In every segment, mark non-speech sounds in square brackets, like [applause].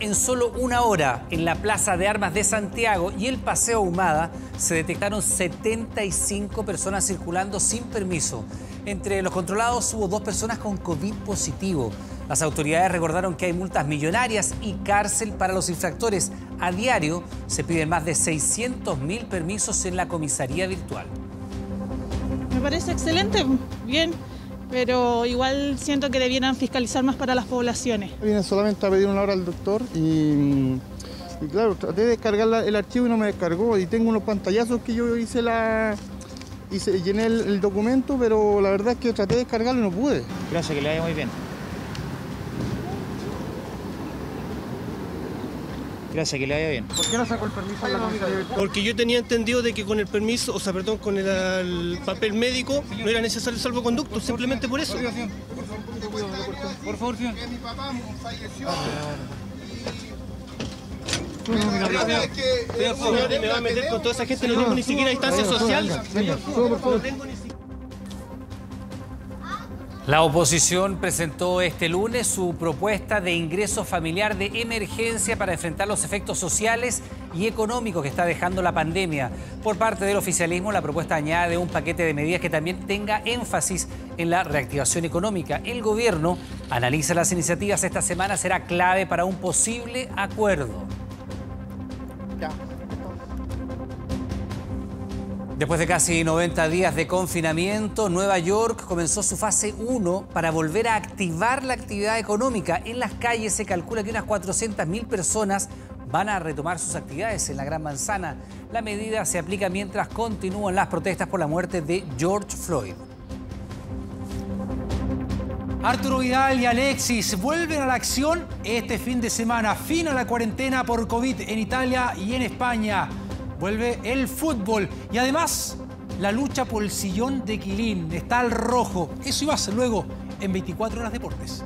en solo una hora, en la Plaza de Armas de Santiago y el Paseo Humada, se detectaron 75 personas circulando sin permiso. Entre los controlados hubo dos personas con COVID positivo. Las autoridades recordaron que hay multas millonarias y cárcel para los infractores. A diario se piden más de 600 mil permisos en la comisaría virtual. Me parece excelente, bien, pero igual siento que debieran fiscalizar más para las poblaciones. Vine solamente a pedir una hora al doctor y, y claro, traté de descargar la- el archivo y no me descargó. Y tengo unos pantallazos que yo hice la. Hice, llené el, el documento, pero la verdad es que traté de descargarlo y no pude. Gracias, que le vaya muy bien. Gracias, que le vaya bien. ¿Por qué no sacó el permiso en la? Porque yo tenía entendido de que con el permiso, o sea, perdón, con el, el papel médico no era necesario el salvoconducto, simplemente por eso. Por favor, señor. Señores, me va a meter con toda esa gente, no tengo ni siquiera distancia social. No tengo ni siquiera... La oposición presentó este lunes su propuesta de ingreso familiar de emergencia para enfrentar los efectos sociales y económicos que está dejando la pandemia. Por parte del oficialismo, la propuesta añade un paquete de medidas que también tenga énfasis en la reactivación económica. El gobierno analiza las iniciativas. Esta semana será clave para un posible acuerdo. Después de casi 90 días de confinamiento, Nueva York comenzó su fase 1 para volver a activar la actividad económica. En las calles se calcula que unas 400.000 personas van a retomar sus actividades en la Gran Manzana. La medida se aplica mientras continúan las protestas por la muerte de George Floyd. Arturo Vidal y Alexis vuelven a la acción este fin de semana. Fin a la cuarentena por COVID en Italia y en España. Vuelve el fútbol y además la lucha por el sillón de Quilín. Está al rojo. Eso iba a ser luego en 24 horas deportes.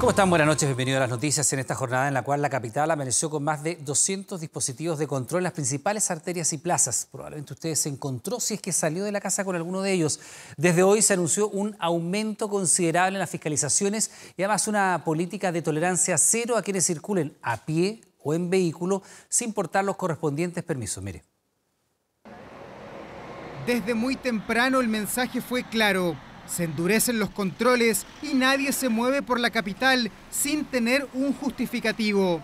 ¿Cómo están? Buenas noches, bienvenidos a las noticias en esta jornada en la cual la capital amaneció con más de 200 dispositivos de control en las principales arterias y plazas. Probablemente usted se encontró si es que salió de la casa con alguno de ellos. Desde hoy se anunció un aumento considerable en las fiscalizaciones y además una política de tolerancia cero a quienes circulen a pie o en vehículo sin portar los correspondientes permisos. Mire. Desde muy temprano el mensaje fue claro. Se endurecen los controles y nadie se mueve por la capital sin tener un justificativo.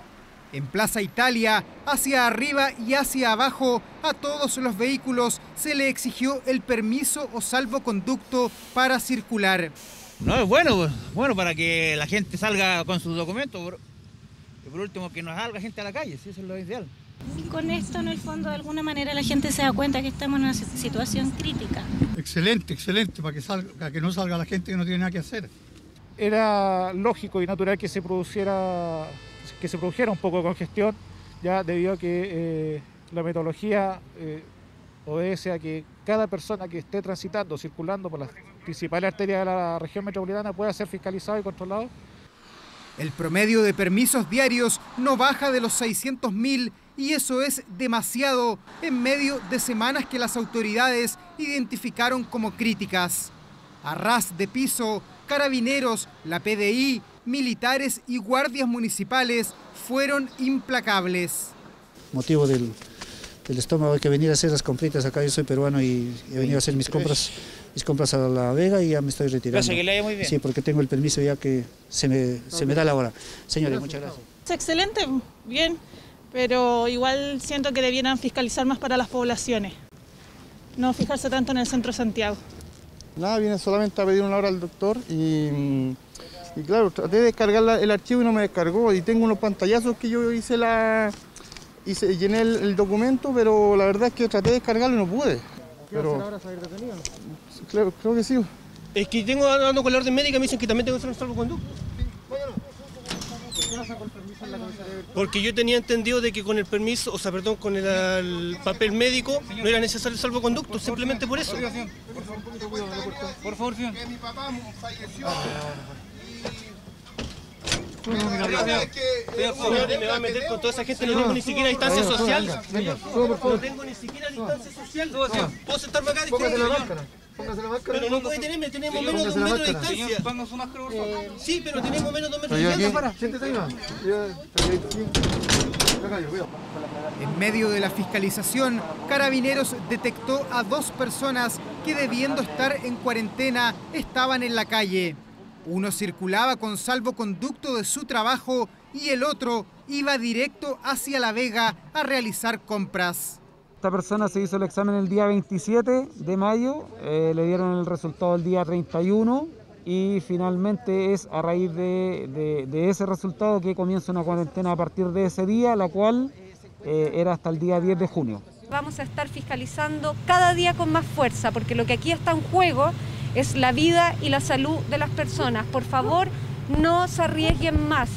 En Plaza Italia, hacia arriba y hacia abajo, a todos los vehículos se le exigió el permiso o salvoconducto para circular. No, es bueno, bueno para que la gente salga con sus documentos. Y por último, que no salga gente a la calle, sí, eso es lo ideal. Y con esto, en el fondo, de alguna manera la gente se da cuenta que estamos en una situación crítica. Excelente, excelente, para que, salga, para que no salga la gente que no tiene nada que hacer. Era lógico y natural que se produciera, que se produjera un poco de congestión, ya debido a que eh, la metodología eh, obedece a que cada persona que esté transitando, circulando por las principales arterias de la región metropolitana pueda ser fiscalizado y controlado. El promedio de permisos diarios no baja de los 600.000 y eso es demasiado en medio de semanas que las autoridades identificaron como críticas. A ras de piso, carabineros, la PDI, militares y guardias municipales fueron implacables. Motivo del, del estómago hay que venir a hacer las compritas acá, yo soy peruano y he venido a hacer mis compras, mis compras a La Vega y ya me estoy retirando. Gracias, que le muy bien. Sí, porque tengo el permiso ya que se me, se me da la hora. Señores, muchas gracias. Es excelente, bien, pero igual siento que debieran fiscalizar más para las poblaciones. No fijarse tanto en el centro de Santiago. Nada, vine solamente a pedir una hora al doctor y, y claro, traté de descargar la- el archivo y no me descargó. Y tengo unos pantallazos que yo hice la. Hice, llené el, el documento, pero la verdad es que traté de descargarlo y no pude. Pero, ahora salir detenido? creo, creo que sí. Es que tengo hablando con la orden médica, me dicen que también tengo que hacer un salvoconducto. Porque yo tenía entendido de que con el permiso, o sea, perdón, con el, el papel médico no era necesario el salvoconducto, simplemente por eso. Por favor, señor. Señores, me va a meter con toda esa gente, no tengo ni siquiera distancia social. Por No favor. tengo ni siquiera distancia social. ¿Puedo sentarme acá? Póngase la máscara. Pero no puede tenerme, tenemos menos de un metro de distancia. Eh, sí, pero tenemos menos de un metro de distancia. En medio de la fiscalización, Carabineros detectó a dos personas que debiendo estar en cuarentena estaban en la calle. Uno circulaba con salvoconducto de su trabajo y el otro iba directo hacia La Vega a realizar compras. Esta persona se hizo el examen el día 27 de mayo, eh, le dieron el resultado el día 31 y finalmente es a raíz de, ese resultado que comienza una cuarentena a partir de ese día, la cual eh, era hasta el día 10 de junio. Vamos a estar fiscalizando cada día con más fuerza, porque lo que aquí está en juego es la vida y la salud de las personas. Por favor, no se arriesguen más.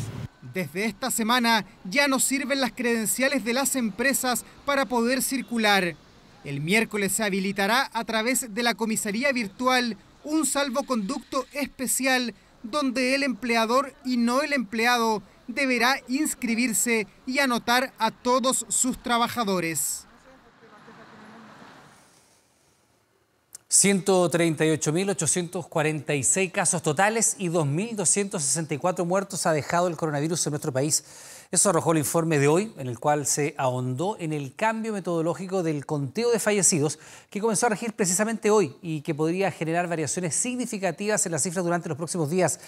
Desde esta semana ya no sirven las credenciales de las empresas para poder circular. El miércoles se habilitará a través de la comisaría virtual un salvoconducto especial donde el empleador y no el empleado deberá inscribirse y anotar a todos sus trabajadores. 138.846 casos totales y 2.264 muertos ha dejado el coronavirus en nuestro país. Eso arrojó el informe de hoy, en el cual se ahondó en el cambio metodológico del conteo de fallecidos, que comenzó a regir precisamente hoy y que podría generar variaciones significativas en las cifras durante los próximos días.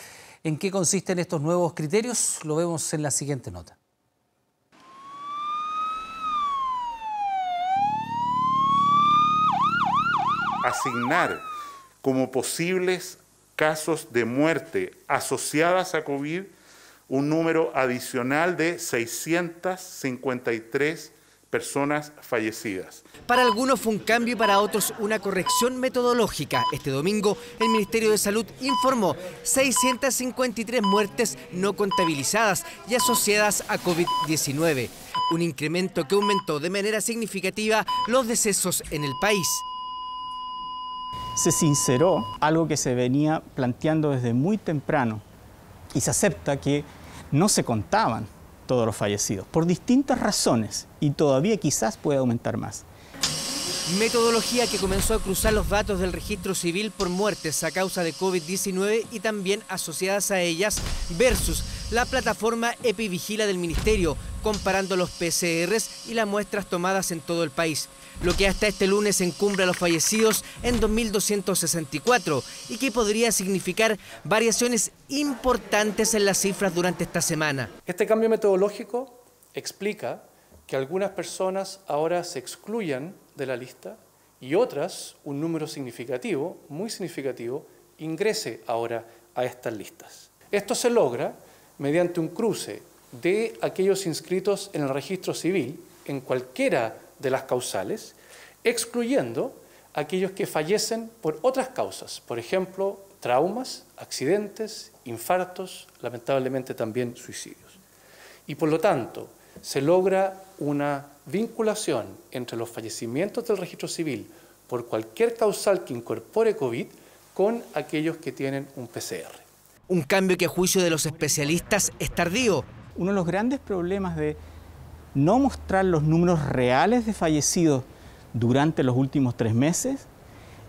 ¿En qué consisten estos nuevos criterios? Lo vemos en la siguiente nota. Asignar como posibles casos de muerte asociadas a COVID un número adicional de 653 personas fallecidas. Para algunos fue un cambio y para otros una corrección metodológica. Este domingo el Ministerio de Salud informó 653 muertes no contabilizadas y asociadas a COVID-19, un incremento que aumentó de manera significativa los decesos en el país se sinceró algo que se venía planteando desde muy temprano y se acepta que no se contaban todos los fallecidos por distintas razones y todavía quizás puede aumentar más. Metodología que comenzó a cruzar los datos del registro civil por muertes a causa de COVID-19 y también asociadas a ellas versus la plataforma Epivigila del Ministerio, comparando los PCRs y las muestras tomadas en todo el país lo que hasta este lunes encumbra a los fallecidos en 2.264 y que podría significar variaciones importantes en las cifras durante esta semana. Este cambio metodológico explica que algunas personas ahora se excluyan de la lista y otras, un número significativo, muy significativo, ingrese ahora a estas listas. Esto se logra mediante un cruce de aquellos inscritos en el registro civil en cualquiera de las causales, excluyendo aquellos que fallecen por otras causas, por ejemplo, traumas, accidentes, infartos, lamentablemente también suicidios. Y por lo tanto, se logra una vinculación entre los fallecimientos del registro civil por cualquier causal que incorpore COVID con aquellos que tienen un PCR. Un cambio que a juicio de los especialistas es tardío. Uno de los grandes problemas de no mostrar los números reales de fallecidos durante los últimos tres meses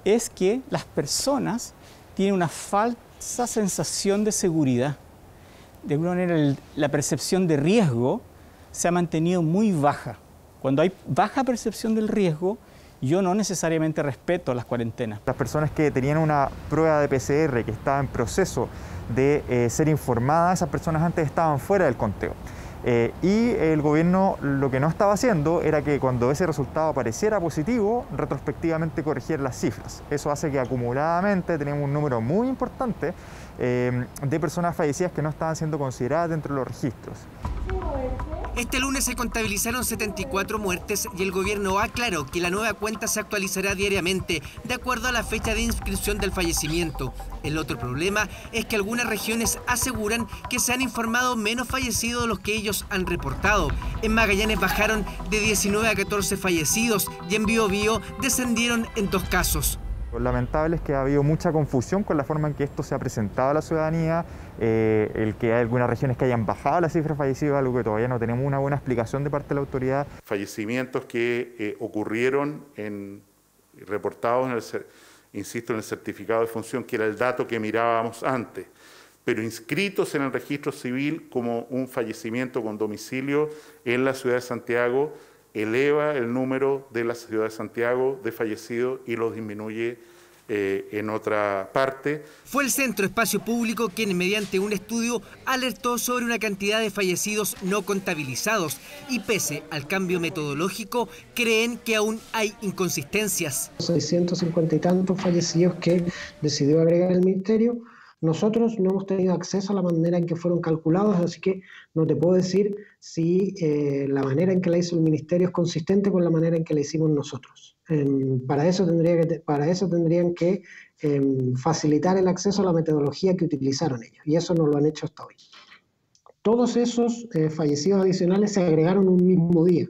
es que las personas tienen una falsa sensación de seguridad. De alguna manera la percepción de riesgo se ha mantenido muy baja. Cuando hay baja percepción del riesgo, yo no necesariamente respeto las cuarentenas. Las personas que tenían una prueba de PCR que estaba en proceso de eh, ser informada, esas personas antes estaban fuera del conteo. Eh, y el gobierno lo que no estaba haciendo era que cuando ese resultado apareciera positivo, retrospectivamente corregir las cifras. Eso hace que acumuladamente tenemos un número muy importante eh, de personas fallecidas que no estaban siendo consideradas dentro de los registros. Este lunes se contabilizaron 74 muertes y el gobierno aclaró que la nueva cuenta se actualizará diariamente de acuerdo a la fecha de inscripción del fallecimiento. El otro problema es que algunas regiones aseguran que se han informado menos fallecidos de los que ellos han reportado. En Magallanes bajaron de 19 a 14 fallecidos y en Biobío descendieron en dos casos. Lo lamentable es que ha habido mucha confusión con la forma en que esto se ha presentado a la ciudadanía, eh, el que hay algunas regiones que hayan bajado la cifra de fallecidos, algo que todavía no tenemos una buena explicación de parte de la autoridad. Fallecimientos que eh, ocurrieron en, reportados insisto en el certificado de función, que era el dato que mirábamos antes, pero inscritos en el registro civil como un fallecimiento con domicilio en la ciudad de Santiago, eleva el número de la ciudad de Santiago de fallecidos y los disminuye eh, en otra parte. Fue el Centro Espacio Público quien mediante un estudio alertó sobre una cantidad de fallecidos no contabilizados y pese al cambio metodológico creen que aún hay inconsistencias. 650 y tantos fallecidos que decidió agregar el Ministerio nosotros no hemos tenido acceso a la manera en que fueron calculados, así que no te puedo decir si eh, la manera en que la hizo el ministerio es consistente con la manera en que la hicimos nosotros. para, eso tendría que, para eso tendrían que em, facilitar el acceso a la metodología que utilizaron ellos, y eso no lo han hecho hasta hoy. Todos esos eh, fallecidos adicionales se agregaron un mismo día,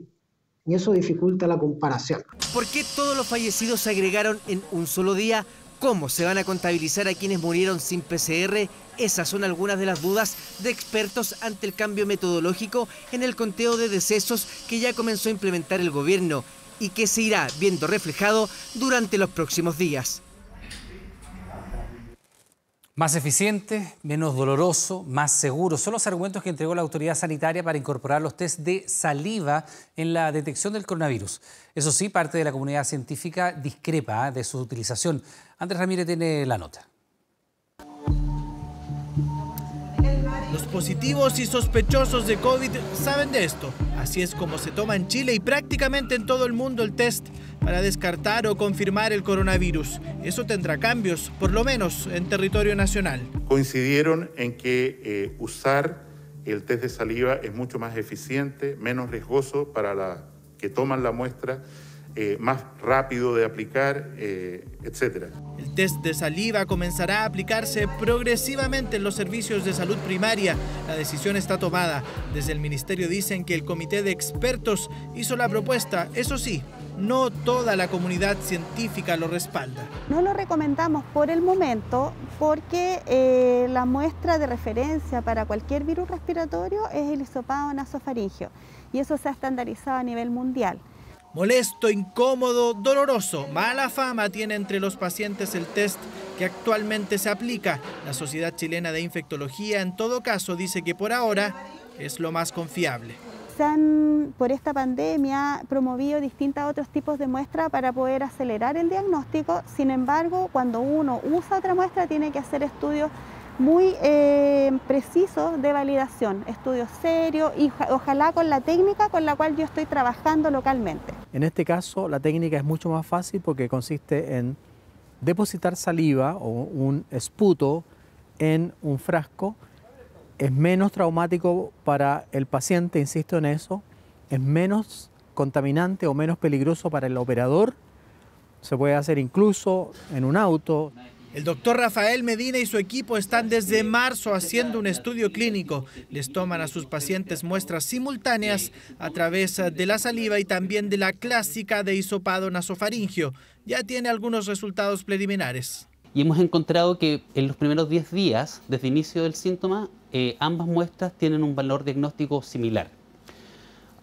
y eso dificulta la comparación. ¿Por qué todos los fallecidos se agregaron en un solo día? ¿Cómo se van a contabilizar a quienes murieron sin PCR? Esas son algunas de las dudas de expertos ante el cambio metodológico en el conteo de decesos que ya comenzó a implementar el gobierno y que se irá viendo reflejado durante los próximos días. Más eficiente, menos doloroso, más seguro. Son los argumentos que entregó la autoridad sanitaria para incorporar los test de saliva en la detección del coronavirus. Eso sí, parte de la comunidad científica discrepa ¿eh? de su utilización. Andrés Ramírez tiene la nota. Los positivos y sospechosos de COVID saben de esto. Así es como se toma en Chile y prácticamente en todo el mundo el test para descartar o confirmar el coronavirus. Eso tendrá cambios, por lo menos en territorio nacional. Coincidieron en que eh, usar el test de saliva es mucho más eficiente, menos riesgoso para la que toman la muestra eh, más rápido de aplicar, eh, etc. El test de saliva comenzará a aplicarse progresivamente en los servicios de salud primaria. La decisión está tomada. Desde el ministerio dicen que el comité de expertos hizo la propuesta, eso sí, no toda la comunidad científica lo respalda. No lo recomendamos por el momento porque eh, la muestra de referencia para cualquier virus respiratorio es el hisopado nasofaringio y eso se ha estandarizado a nivel mundial. Molesto, incómodo, doloroso, mala fama tiene entre los pacientes el test que actualmente se aplica. La Sociedad Chilena de Infectología en todo caso dice que por ahora es lo más confiable. Se han, por esta pandemia, promovido distintos otros tipos de muestras para poder acelerar el diagnóstico. Sin embargo, cuando uno usa otra muestra, tiene que hacer estudios muy eh, precisos de validación, estudios serios y ojalá con la técnica con la cual yo estoy trabajando localmente. En este caso la técnica es mucho más fácil porque consiste en depositar saliva o un esputo en un frasco. Es menos traumático para el paciente, insisto en eso, es menos contaminante o menos peligroso para el operador. Se puede hacer incluso en un auto. El doctor Rafael Medina y su equipo están desde marzo haciendo un estudio clínico. Les toman a sus pacientes muestras simultáneas a través de la saliva y también de la clásica de hisopado nasofaringio. Ya tiene algunos resultados preliminares. Y hemos encontrado que en los primeros 10 días, desde inicio del síntoma, eh, ambas muestras tienen un valor diagnóstico similar.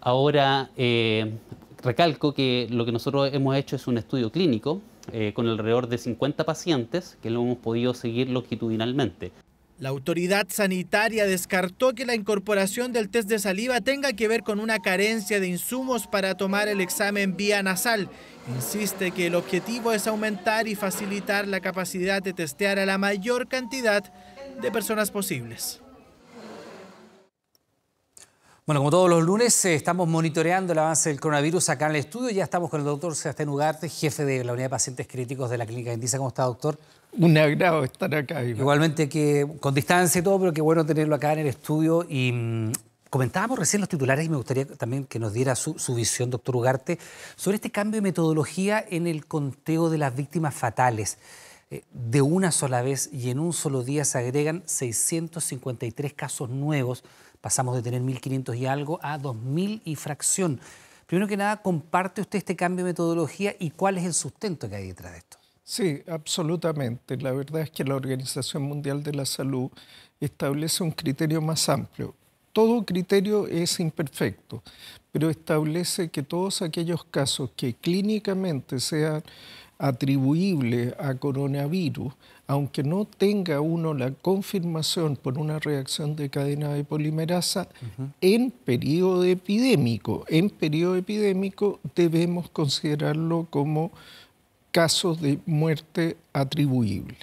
Ahora, eh, recalco que lo que nosotros hemos hecho es un estudio clínico eh, con alrededor de 50 pacientes que lo hemos podido seguir longitudinalmente. La autoridad sanitaria descartó que la incorporación del test de saliva tenga que ver con una carencia de insumos para tomar el examen vía nasal. Insiste que el objetivo es aumentar y facilitar la capacidad de testear a la mayor cantidad de personas posibles. Bueno, como todos los lunes, eh, estamos monitoreando el avance del coronavirus acá en el estudio. Ya estamos con el doctor Sebastián Ugarte, jefe de la unidad de pacientes críticos de la Clínica Indisa. ¿Cómo está, doctor? Un agrado estar acá. Igualmente que con distancia y todo, pero qué bueno tenerlo acá en el estudio. Y mm, comentábamos recién los titulares y me gustaría también que nos diera su, visión, doctor Ugarte, sobre este cambio de metodología en el conteo de las víctimas fatales. Eh, de una sola vez y en un solo día se agregan 653 casos nuevos Pasamos de tener 1.500 y algo a 2.000 y fracción. Primero que nada, ¿comparte usted este cambio de metodología y cuál es el sustento que hay detrás de esto? Sí, absolutamente. La verdad es que la Organización Mundial de la Salud establece un criterio más amplio. Todo criterio es imperfecto, pero establece que todos aquellos casos que clínicamente sean atribuible a coronavirus, aunque no tenga uno la confirmación por una reacción de cadena de polimerasa, en periodo epidémico, en periodo epidémico debemos considerarlo como casos de muerte atribuible.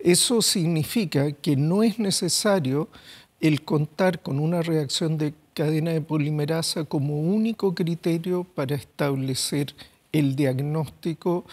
Eso significa que no es necesario el contar con una reacción de cadena de polimerasa como único criterio para establecer el diagnóstico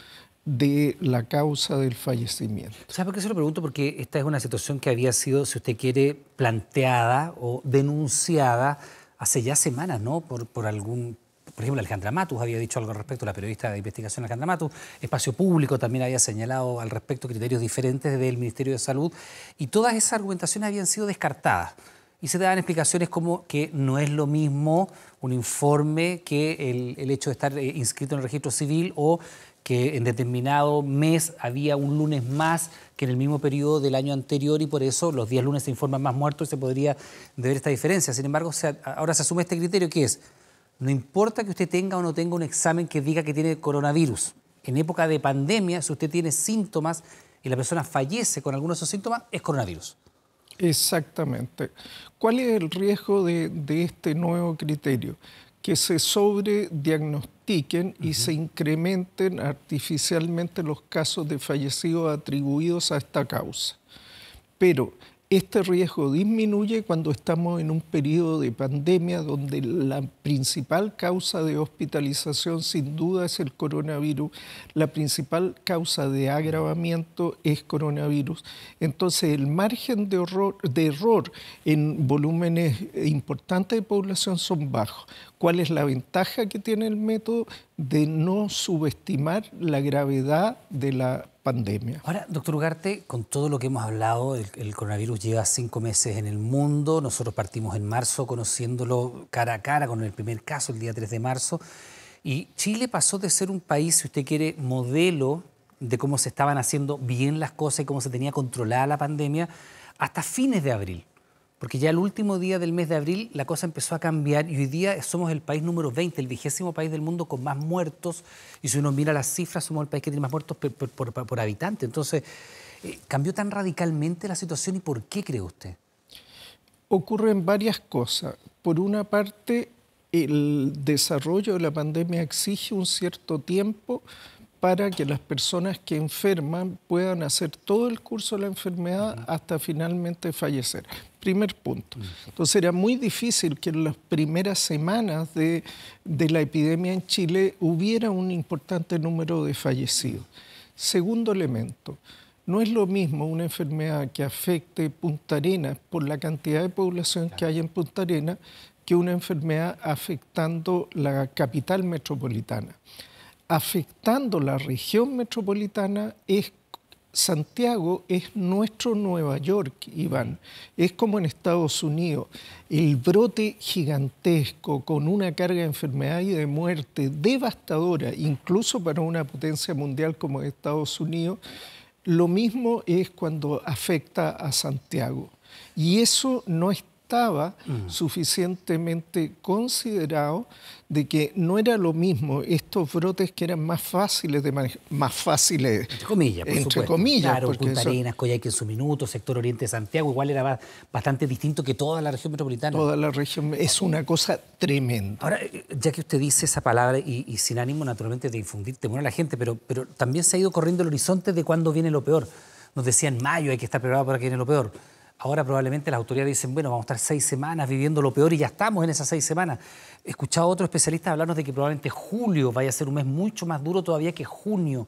de la causa del fallecimiento. ¿Sabe por qué se lo pregunto? Porque esta es una situación que había sido, si usted quiere, planteada o denunciada hace ya semanas, ¿no? Por, por algún por ejemplo, Alejandra Matus había dicho algo al respecto, la periodista de investigación Alejandra Matus, Espacio Público también había señalado al respecto criterios diferentes del Ministerio de Salud y todas esas argumentaciones habían sido descartadas y se daban explicaciones como que no es lo mismo un informe que el, hecho de estar eh, inscrito en el registro civil o que en determinado mes había un lunes más que en el mismo periodo del año anterior y por eso los días lunes se informan más muertos y se podría ver esta diferencia. Sin embargo, ahora se asume este criterio que es, no importa que usted tenga o no tenga un examen que diga que tiene coronavirus. En época de pandemia, si usted tiene síntomas y la persona fallece con algunos de esos síntomas, es coronavirus. Exactamente. ¿Cuál es el riesgo de, este nuevo criterio? Que se sobrediagnostiquen y se incrementen artificialmente los casos de fallecidos atribuidos a esta causa. Pero este riesgo disminuye cuando estamos en un periodo de pandemia donde la principal causa de hospitalización sin duda es el coronavirus, la principal causa de agravamiento es coronavirus. Entonces el margen de, de error en volúmenes importantes de población son bajos. ¿Cuál es la ventaja que tiene el método de no subestimar la gravedad de la Ahora, doctor Ugarte, con todo lo que hemos hablado, el, coronavirus lleva cinco meses en el mundo, nosotros partimos en marzo conociéndolo cara a cara con el primer caso, el día 3 de marzo, y Chile pasó de ser un país, si usted quiere, modelo de cómo se estaban haciendo bien las cosas y cómo se tenía controlada la pandemia, hasta fines de abril porque ya el último día del mes de abril la cosa empezó a cambiar y hoy día somos el país número 20, el vigésimo país del mundo con más muertos, y si uno mira las cifras, somos el país que tiene más muertos por, habitante. Entonces, eh, ¿cambió tan radicalmente la situación y por qué cree usted? Ocurren varias cosas. Por una parte, el desarrollo de la pandemia exige un cierto tiempo para que las personas que enferman puedan hacer todo el curso de la enfermedad hasta finalmente fallecer. Primer punto. Entonces era muy difícil que en las primeras semanas de, la epidemia en Chile hubiera un importante número de fallecidos. Segundo elemento, no es lo mismo una enfermedad que afecte Punta Arenas por la cantidad de población que hay en Punta Arenas que una enfermedad afectando la capital metropolitana afectando la región metropolitana es Santiago es nuestro Nueva York, Iván. Es como en Estados Unidos. El brote gigantesco con una carga de enfermedad y de muerte devastadora, incluso para una potencia mundial como Estados Unidos, lo mismo es cuando afecta a Santiago. Y eso no es estaba mm. suficientemente considerado de que no era lo mismo estos brotes que eran más fáciles de manejar, más fáciles entre comillas, por entre comillas, claro, Punta Arenas, Coyhaique en su minuto, sector oriente de Santiago, igual era bastante distinto que toda la región metropolitana. Toda la región es una cosa tremenda. Ahora, eh, ya que usted dice esa palabra y, sin ánimo naturalmente de infundir temor a la gente, pero, pero también se ha ido corriendo el horizonte de cuándo viene lo peor. Nos decía en mayo hay que estar preparado para que viene lo peor. Ahora probablemente las autoridades dicen, bueno, vamos a estar seis semanas viviendo lo peor y ya estamos en esas seis semanas. He escuchado a otros especialistas hablarnos de que probablemente julio vaya a ser un mes mucho más duro todavía que junio.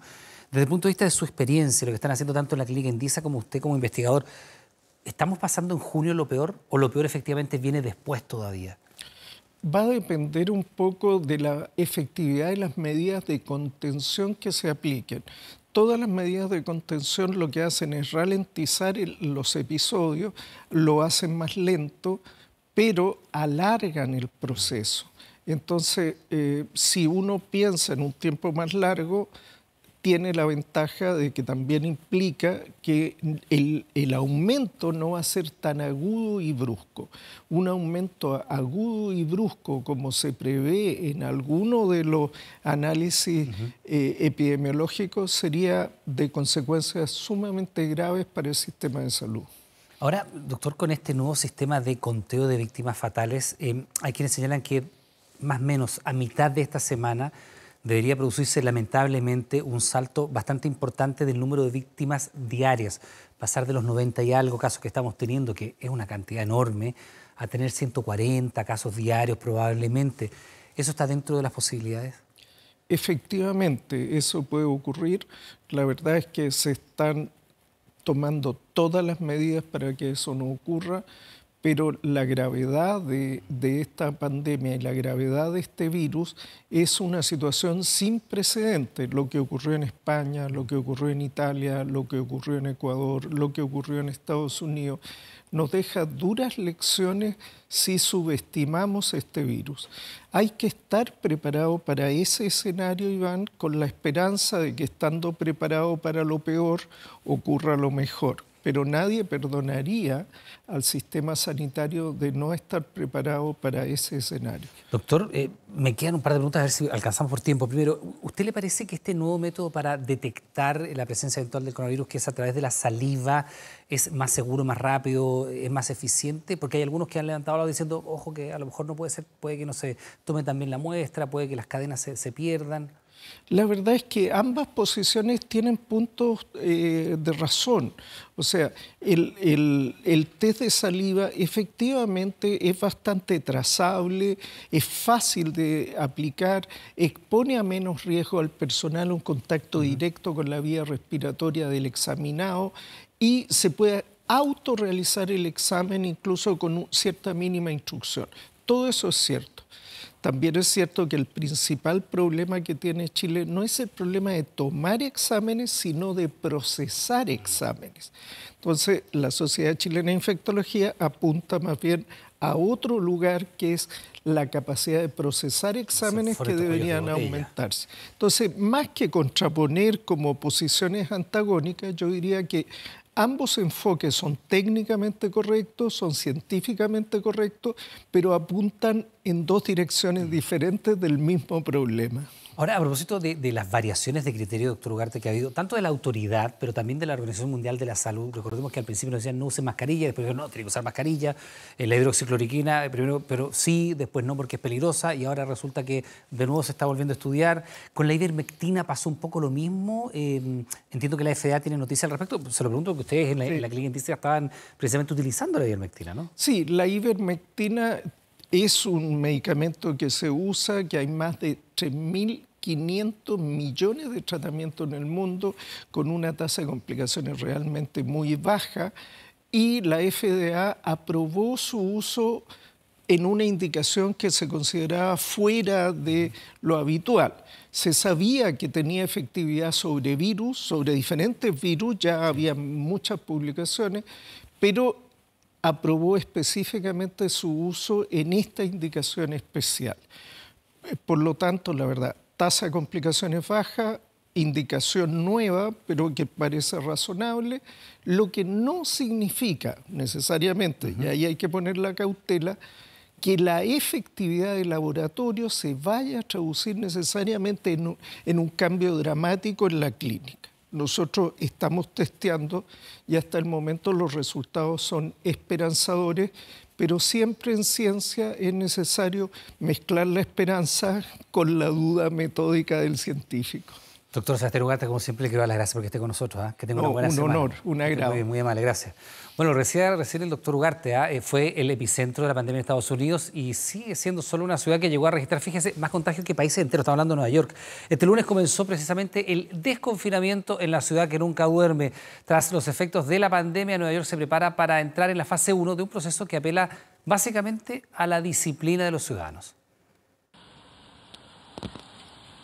Desde el punto de vista de su experiencia, lo que están haciendo tanto en la clínica Indisa como usted como investigador, ¿estamos pasando en junio lo peor o lo peor efectivamente viene después todavía? Va a depender un poco de la efectividad de las medidas de contención que se apliquen todas las medidas de contención lo que hacen es ralentizar los episodios, lo hacen más lento, pero alargan el proceso. Entonces, eh, si uno piensa en un tiempo más largo, tiene la ventaja de que también implica que el, el, aumento no va a ser tan agudo y brusco. Un aumento agudo y brusco, como se prevé en alguno de los análisis eh, epidemiológicos, sería de consecuencias sumamente graves para el sistema de salud. Ahora, doctor, con este nuevo sistema de conteo de víctimas fatales, eh, hay quienes señalan que más o menos a mitad de esta semana debería producirse lamentablemente un salto bastante importante del número de víctimas diarias, pasar de los 90 y algo casos que estamos teniendo, que es una cantidad enorme, a tener 140 casos diarios probablemente. ¿Eso está dentro de las posibilidades? Efectivamente, eso puede ocurrir. La verdad es que se están tomando todas las medidas para que eso no ocurra pero la gravedad de, esta pandemia y la gravedad de este virus es una situación sin precedentes. Lo que ocurrió en España, lo que ocurrió en Italia, lo que ocurrió en Ecuador, lo que ocurrió en Estados Unidos, nos deja duras lecciones si subestimamos este virus. Hay que estar preparado para ese escenario, Iván, con la esperanza de que estando preparado para lo peor ocurra lo mejor pero nadie perdonaría al sistema sanitario de no estar preparado para ese escenario. Doctor, eh, me quedan un par de preguntas a ver si alcanzamos por tiempo. Primero, ¿usted le parece que este nuevo método para detectar la presencia eventual del coronavirus, que es a través de la saliva, es más seguro, más rápido, es más eficiente? Porque hay algunos que han levantado la diciendo, ojo, que a lo mejor no puede ser, puede que no se tome también la muestra, puede que las cadenas se pierdan. La verdad es que ambas posiciones tienen puntos eh, de razón. O sea, el, test de saliva efectivamente es bastante trazable, es fácil de aplicar, expone a menos riesgo al personal un contacto directo con la vía respiratoria del examinado y se puede autorrealizar el examen incluso con cierta mínima instrucción. Todo eso es cierto. También es cierto que el principal problema que tiene Chile no es el problema de tomar exámenes, sino de procesar exámenes. Entonces, la Sociedad Chilena de Infectología apunta más bien a otro lugar que es la capacidad de procesar exámenes que deberían aumentarse. Entonces, más que contraponer como posiciones antagónicas, yo diría que Ambos enfoques son técnicamente correctos, son científicamente correctos, pero apuntan en dos direcciones diferentes del mismo problema. Ahora, a propósito de, las variaciones de criterio, doctor Ugarte, que ha habido, tanto de la autoridad, pero también de la Organización Mundial de la Salud, recordemos que al principio nos decían no use mascarilla, después dijeron no, tiene que usar mascarilla, eh, la hidroxicloroquina, eh, primero, pero sí, después no porque es peligrosa, y ahora resulta que de nuevo se está volviendo a estudiar. Con la ivermectina pasó un poco lo mismo. Eh, entiendo que la FDA tiene noticias al respecto. Se lo pregunto porque ustedes en la, clínica científica estaban precisamente utilizando la ivermectina, ¿no? Sí, la ivermectina es un medicamento que se usa, que hay más de 3.000 500 millones de tratamientos en el mundo con una tasa de complicaciones realmente muy baja y la FDA aprobó su uso en una indicación que se consideraba fuera de lo habitual. Se sabía que tenía efectividad sobre virus, sobre diferentes virus, ya había muchas publicaciones, pero aprobó específicamente su uso en esta indicación especial. Por lo tanto, la verdad, tasa de complicaciones baja, indicación nueva, pero que parece razonable, lo que no significa necesariamente, y ahí hay que poner la cautela, que la efectividad del laboratorio se vaya a traducir necesariamente en un, en un cambio dramático en la clínica. Nosotros estamos testeando y hasta el momento los resultados son esperanzadores, pero siempre en ciencia es necesario mezclar la esperanza con la duda metódica del científico. Doctor Sebastián Ugarte, como siempre, le quiero dar las gracias porque esté con nosotros. ¿ah? Que tenga una buena un semana. Un honor, un agrado. Muy, muy amable, gracias. Bueno, recién, recién el doctor Ugarte ¿ah? eh, fue el epicentro de la pandemia en Estados Unidos y sigue siendo solo una ciudad que llegó a registrar, fíjese, más contagios que países enteros. Estamos hablando de Nueva York. Este lunes comenzó precisamente el desconfinamiento en la ciudad que nunca duerme. Tras los efectos de la pandemia, Nueva York se prepara para entrar en la fase 1 de un proceso que apela básicamente a la disciplina de los ciudadanos.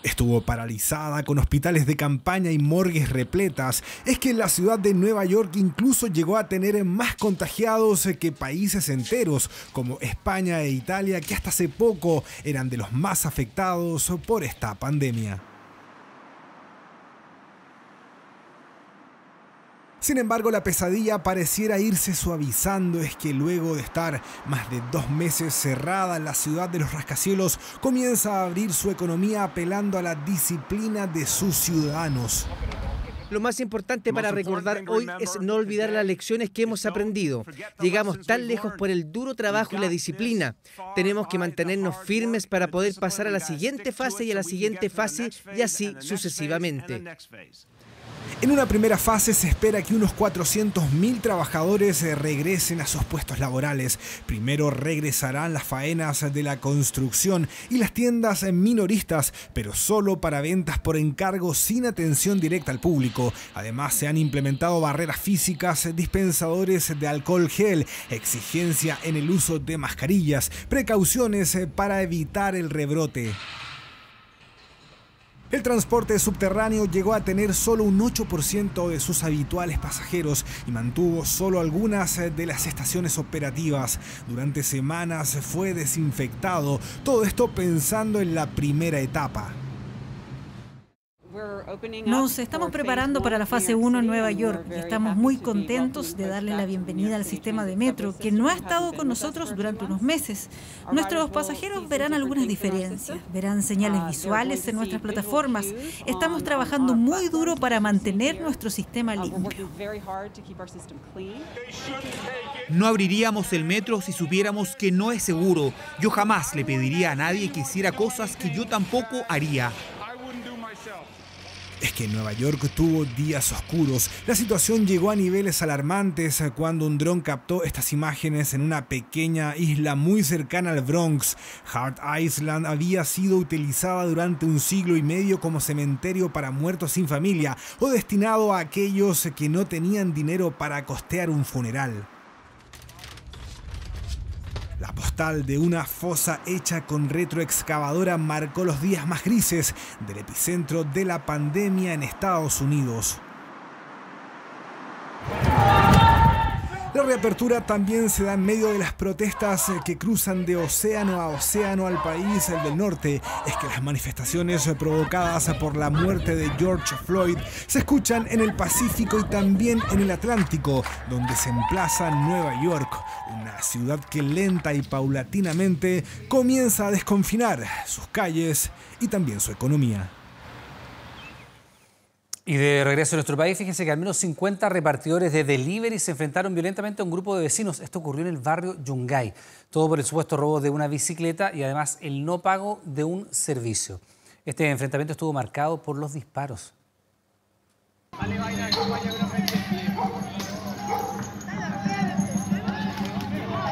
Estuvo paralizada con hospitales de campaña y morgues repletas, es que la ciudad de Nueva York incluso llegó a tener más contagiados que países enteros como España e Italia que hasta hace poco eran de los más afectados por esta pandemia. Sin embargo, la pesadilla pareciera irse suavizando. Es que luego de estar más de dos meses cerrada, la ciudad de los rascacielos comienza a abrir su economía apelando a la disciplina de sus ciudadanos. Lo más importante para recordar hoy es no olvidar las lecciones que hemos aprendido. Llegamos tan lejos por el duro trabajo y la disciplina. Tenemos que mantenernos firmes para poder pasar a la siguiente fase y a la siguiente fase y así sucesivamente. En una primera fase se espera que unos 400.000 trabajadores eh, regresen a sus puestos laborales. Primero regresarán las faenas de la construcción y las tiendas minoristas, pero solo para ventas por encargo sin atención directa al público. Además se han implementado barreras físicas, dispensadores de alcohol gel, exigencia en el uso de mascarillas, precauciones eh, para evitar el rebrote. El transporte subterráneo llegó a tener solo un 8% de sus habituales pasajeros y mantuvo solo algunas de las estaciones operativas. Durante semanas fue desinfectado, todo esto pensando en la primera etapa. Nos estamos preparando para la fase 1 en Nueva York y estamos muy contentos de darle la bienvenida al sistema de metro, que no ha estado con nosotros durante unos meses. Nuestros pasajeros verán algunas diferencias, verán señales visuales en nuestras plataformas. Estamos trabajando muy duro para mantener nuestro sistema limpio. No abriríamos el metro si supiéramos que no es seguro. Yo jamás le pediría a nadie que hiciera cosas que yo tampoco haría es que Nueva York tuvo días oscuros. La situación llegó a niveles alarmantes cuando un dron captó estas imágenes en una pequeña isla muy cercana al Bronx. Hart Island había sido utilizada durante un siglo y medio como cementerio para muertos sin familia o destinado a aquellos que no tenían dinero para costear un funeral. La postal de una fosa hecha con retroexcavadora marcó los días más grises del epicentro de la pandemia en Estados Unidos. La reapertura también se da en medio de las protestas eh, que cruzan de océano a océano al país del norte. Es que las manifestaciones provocadas por la muerte de George Floyd se escuchan en el Pacífico y también en el Atlántico, donde se emplaza Nueva York, una ciudad que lenta y paulatinamente comienza a desconfinar sus calles y también su economía. Y de regreso a nuestro país, fíjense que al menos 50 repartidores de delivery se enfrentaron violentamente a un grupo de vecinos. Esto ocurrió en el barrio Yungay. Todo por el supuesto robo de una bicicleta y además el no pago de un servicio. Este enfrentamiento estuvo marcado por los disparos.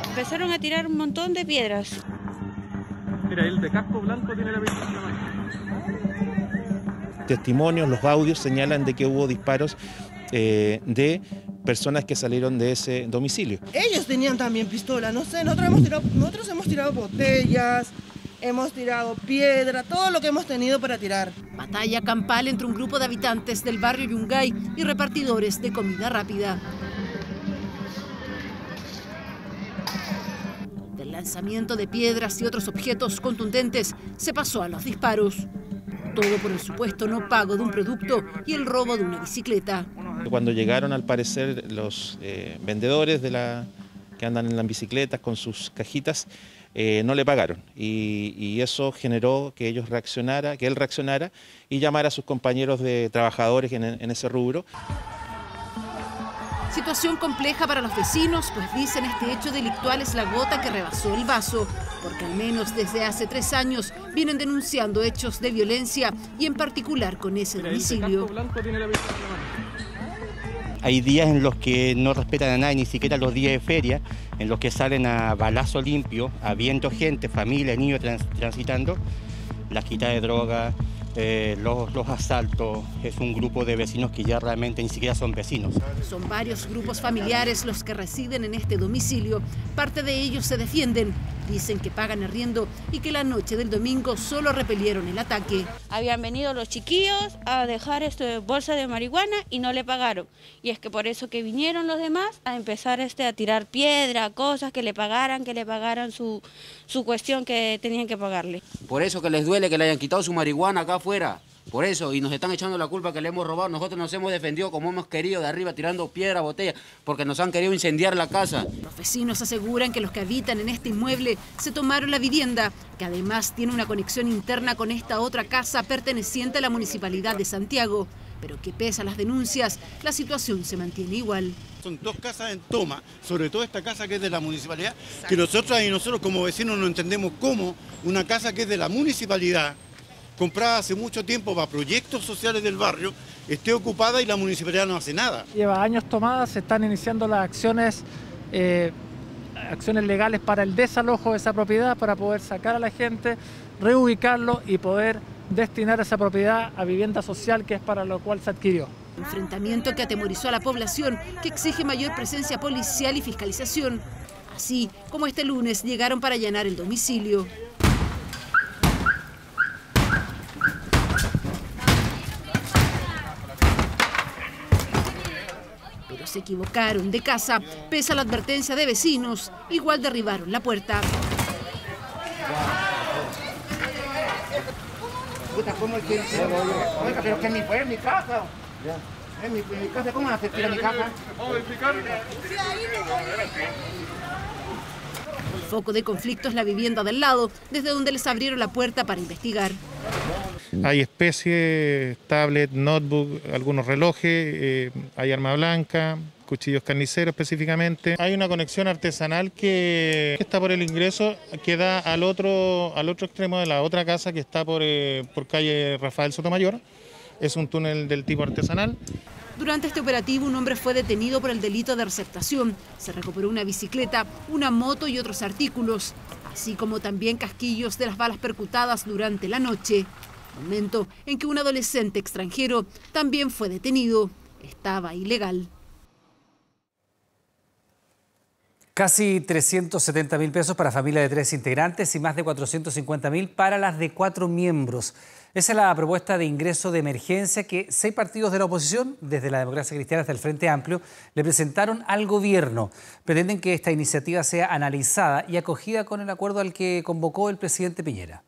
Empezaron a tirar un montón de piedras. Mira, el de casco blanco tiene la bicicleta testimonios, los audios señalan de que hubo disparos eh, de personas que salieron de ese domicilio. Ellos tenían también pistola, no sé, nosotros hemos tirado, nosotros hemos tirado botellas, hemos tirado piedra, todo lo que hemos tenido para tirar. Batalla campal entre un grupo de habitantes del barrio Yungay y repartidores de comida rápida. Del lanzamiento de piedras y otros objetos contundentes se pasó a los disparos. Todo por el supuesto no pago de un producto y el robo de una bicicleta. Cuando llegaron al parecer los eh, vendedores de la, que andan en las bicicletas con sus cajitas, eh, no le pagaron y, eso generó que ellos reaccionara, que él reaccionara y llamara a sus compañeros de trabajadores en ese rubro. Situación compleja para los vecinos, pues dicen este hecho delictual es la gota que rebasó el vaso, porque al menos desde hace tres años vienen denunciando hechos de violencia y en particular con ese domicilio. Hay días en los que no respetan a nadie, ni siquiera los días de feria, en los que salen a balazo limpio, habiendo gente, familia, niños transitando, las quitas de droga, eh, los, los, asaltos, es un grupo de vecinos que ya realmente ni siquiera son vecinos. Son varios grupos familiares los que residen en este domicilio. Parte de ellos se defienden, dicen que pagan arriendo y que la noche del domingo solo repelieron el ataque. Habían venido los chiquillos a dejar este bolsa de marihuana y no le pagaron. Y es que por eso que vinieron los demás a empezar este, a tirar piedra, cosas que le pagaran, que le pagaran su, su cuestión que tenían que pagarle. Por eso que les duele que le hayan quitado su marihuana acá afuera, Por eso, y nos están echando la culpa que le hemos robado. Nosotros nos hemos defendido como hemos querido de arriba, tirando piedra, botella, porque nos han querido incendiar la casa. Los vecinos aseguran que los que habitan en este inmueble se tomaron la vivienda, que además tiene una conexión interna con esta otra casa perteneciente a la Municipalidad de Santiago. Pero que pese a las denuncias, la situación se mantiene igual. Son dos casas en toma, sobre todo esta casa que es de la municipalidad, que nosotros y nosotros como vecinos no entendemos cómo una casa que es de la municipalidad, comprada hace mucho tiempo para proyectos sociales del barrio, esté ocupada y la municipalidad no hace nada. Lleva años tomadas, se están iniciando las acciones, eh, acciones legales para el desalojo de esa propiedad, para poder sacar a la gente, reubicarlo y poder destinar esa propiedad a vivienda social, que es para lo cual se adquirió. Enfrentamiento que atemorizó a la población, que exige mayor presencia policial y fiscalización. Así como este lunes llegaron para allanar el domicilio. Pero se equivocaron de casa, pese a la advertencia de vecinos, igual derribaron la puerta. ¿Cómo es que Oiga, pero que mi, fue mi casa. Es mi, mi casa, ¿cómo van a a mi casa? El foco de conflicto es la vivienda del lado, desde donde les abrieron la puerta para investigar. Hay especies, tablet, notebook, algunos relojes, eh, hay arma blanca, cuchillos carniceros específicamente. Hay una conexión artesanal que está por el ingreso, que da al otro, al otro extremo de la otra casa que está por, eh, por calle Rafael Sotomayor. Es un túnel del tipo artesanal. Durante este operativo, un hombre fue detenido por el delito de receptación. Se recuperó una bicicleta, una moto y otros artículos, así como también casquillos de las balas percutadas durante la noche. Momento en que un adolescente extranjero también fue detenido. Estaba ilegal. Casi 370 mil pesos para familias de tres integrantes y más de 450 mil para las de cuatro miembros. Esa es la propuesta de ingreso de emergencia que seis partidos de la oposición, desde la democracia cristiana hasta el Frente Amplio, le presentaron al gobierno. Pretenden que esta iniciativa sea analizada y acogida con el acuerdo al que convocó el presidente Piñera.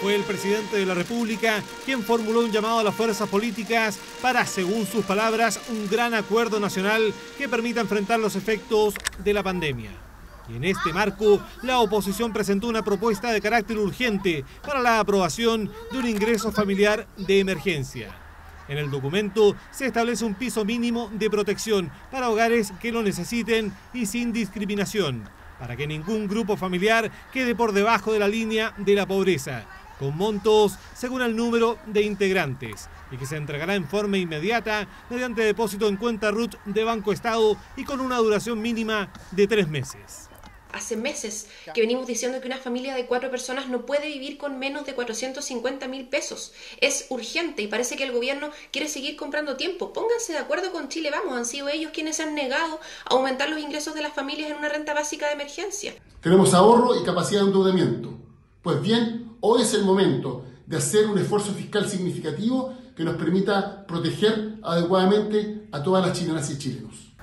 Fue el presidente de la República quien formuló un llamado a las fuerzas políticas para, según sus palabras, un gran acuerdo nacional que permita enfrentar los efectos de la pandemia. Y en este marco, la oposición presentó una propuesta de carácter urgente para la aprobación de un ingreso familiar de emergencia. En el documento se establece un piso mínimo de protección para hogares que lo necesiten y sin discriminación, para que ningún grupo familiar quede por debajo de la línea de la pobreza con montos según el número de integrantes y que se entregará en forma inmediata mediante depósito en cuenta RUT de Banco Estado y con una duración mínima de tres meses. Hace meses que venimos diciendo que una familia de cuatro personas no puede vivir con menos de 450 mil pesos. Es urgente y parece que el gobierno quiere seguir comprando tiempo. Pónganse de acuerdo con Chile Vamos. Han sido ellos quienes han negado aumentar los ingresos de las familias en una renta básica de emergencia. Tenemos ahorro y capacidad de endeudamiento. Pues bien, hoy es el momento de hacer un esfuerzo fiscal significativo que nos permita proteger adecuadamente a todas las chilenas y chilenos.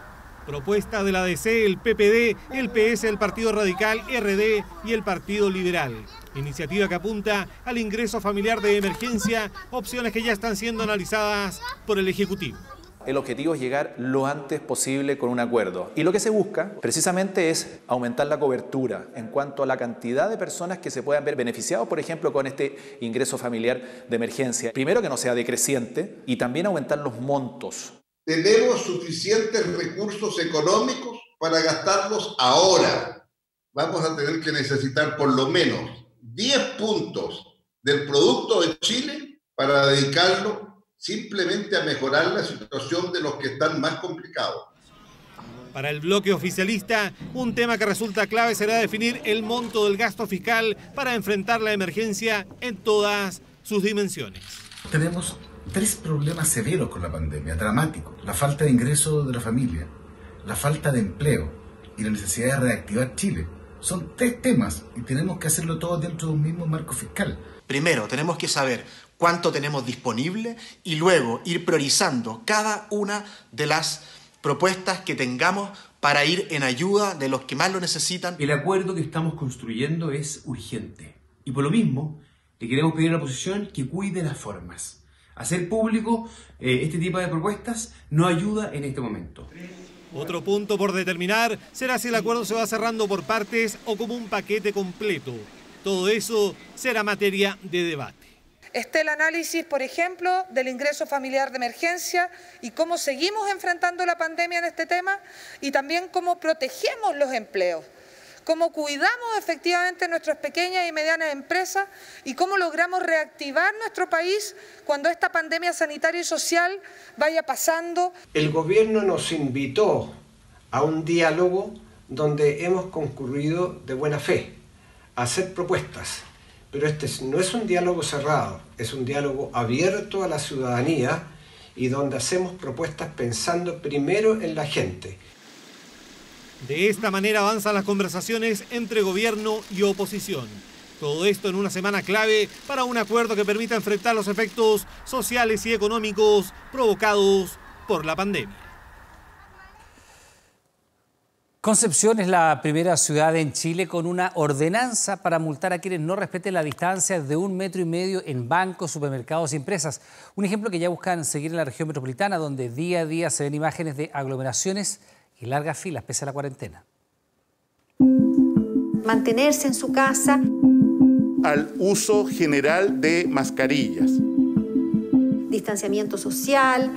Propuesta de la DC, el PPD, el PS, el Partido Radical, RD y el Partido Liberal. Iniciativa que apunta al ingreso familiar de emergencia, opciones que ya están siendo analizadas por el Ejecutivo. El objetivo es llegar lo antes posible con un acuerdo. Y lo que se busca precisamente es aumentar la cobertura en cuanto a la cantidad de personas que se puedan ver beneficiados, por ejemplo, con este ingreso familiar de emergencia. Primero que no sea decreciente y también aumentar los montos. Tenemos suficientes recursos económicos para gastarlos ahora. Vamos a tener que necesitar por lo menos 10 puntos del Producto de Chile para dedicarlo simplemente a mejorar la situación de los que están más complicados. Para el bloque oficialista, un tema que resulta clave será definir el monto del gasto fiscal para enfrentar la emergencia en todas sus dimensiones. Tenemos tres problemas severos con la pandemia, dramáticos. La falta de ingreso de la familia, la falta de empleo y la necesidad de reactivar Chile. Son tres temas y tenemos que hacerlo todo dentro de un mismo marco fiscal. Primero, tenemos que saber cuánto tenemos disponible y luego ir priorizando cada una de las propuestas que tengamos para ir en ayuda de los que más lo necesitan. El acuerdo que estamos construyendo es urgente y por lo mismo le queremos pedir a la oposición que cuide las formas. Hacer público eh, este tipo de propuestas no ayuda en este momento. Otro punto por determinar será si el acuerdo se va cerrando por partes o como un paquete completo. Todo eso será materia de debate. Esté el análisis, por ejemplo, del ingreso familiar de emergencia y cómo seguimos enfrentando la pandemia en este tema y también cómo protegemos los empleos, cómo cuidamos efectivamente nuestras pequeñas y medianas empresas y cómo logramos reactivar nuestro país cuando esta pandemia sanitaria y social vaya pasando. El gobierno nos invitó a un diálogo donde hemos concurrido de buena fe a hacer propuestas pero este no es un diálogo cerrado, es un diálogo abierto a la ciudadanía y donde hacemos propuestas pensando primero en la gente. De esta manera avanzan las conversaciones entre gobierno y oposición. Todo esto en una semana clave para un acuerdo que permita enfrentar los efectos sociales y económicos provocados por la pandemia. Concepción es la primera ciudad en Chile con una ordenanza para multar a quienes no respeten la distancia de un metro y medio en bancos, supermercados y empresas. Un ejemplo que ya buscan seguir en la región metropolitana, donde día a día se ven imágenes de aglomeraciones y largas filas pese a la cuarentena. Mantenerse en su casa. Al uso general de mascarillas. Distanciamiento social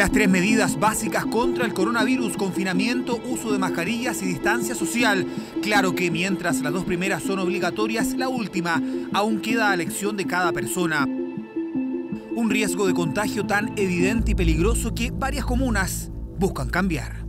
las tres medidas básicas contra el coronavirus, confinamiento, uso de mascarillas y distancia social. Claro que mientras las dos primeras son obligatorias, la última aún queda a elección de cada persona. Un riesgo de contagio tan evidente y peligroso que varias comunas buscan cambiar.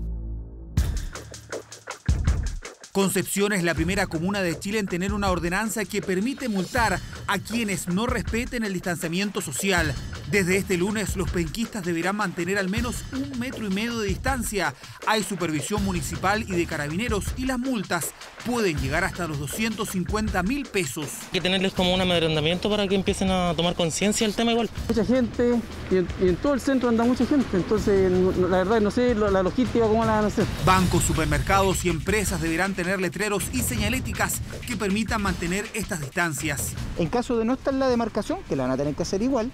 Concepción es la primera comuna de Chile en tener una ordenanza que permite multar a quienes no respeten el distanciamiento social. Desde este lunes, los penquistas deberán mantener al menos un metro y medio de distancia. Hay supervisión municipal y de carabineros y las multas pueden llegar hasta los 250 mil pesos. Hay que tenerles como un amedrentamiento para que empiecen a tomar conciencia del tema igual. Mucha gente y en, todo el centro anda mucha gente, entonces la verdad no sé la logística cómo la van a hacer. Bancos, supermercados y empresas deberán tener letreros y señaléticas que permitan mantener estas distancias. En caso de no estar la demarcación, que la van a tener que hacer igual,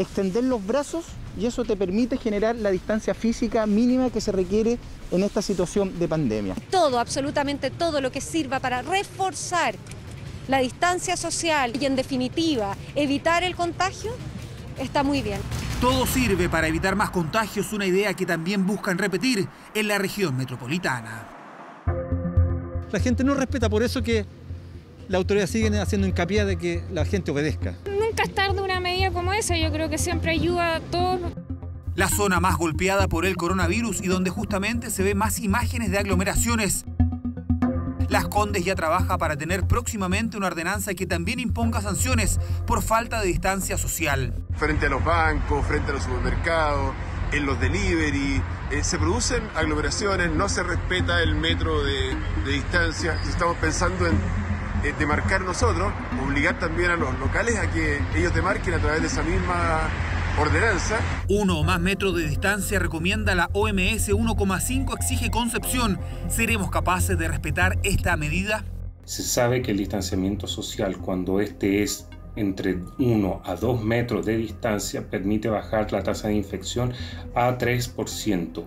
extender los brazos y eso te permite generar la distancia física mínima que se requiere en esta situación de pandemia. Todo, absolutamente todo lo que sirva para reforzar la distancia social y en definitiva evitar el contagio, está muy bien. Todo sirve para evitar más contagios, una idea que también buscan repetir en la región metropolitana la gente no respeta, por eso que la autoridad sigue haciendo hincapié de que la gente obedezca. Nunca es tarde una medida como esa, yo creo que siempre ayuda a todos. La zona más golpeada por el coronavirus y donde justamente se ven más imágenes de aglomeraciones. Las Condes ya trabaja para tener próximamente una ordenanza que también imponga sanciones por falta de distancia social. Frente a los bancos, frente a los supermercados, en los delivery, eh, se producen aglomeraciones, no se respeta el metro de, distancia. Estamos pensando en eh, demarcar nosotros, obligar también a los locales a que ellos demarquen a través de esa misma ordenanza. Uno o más metros de distancia recomienda la OMS 1,5 exige Concepción. ¿Seremos capaces de respetar esta medida? Se sabe que el distanciamiento social, cuando este es entre 1 a 2 metros de distancia permite bajar la tasa de infección a 3%.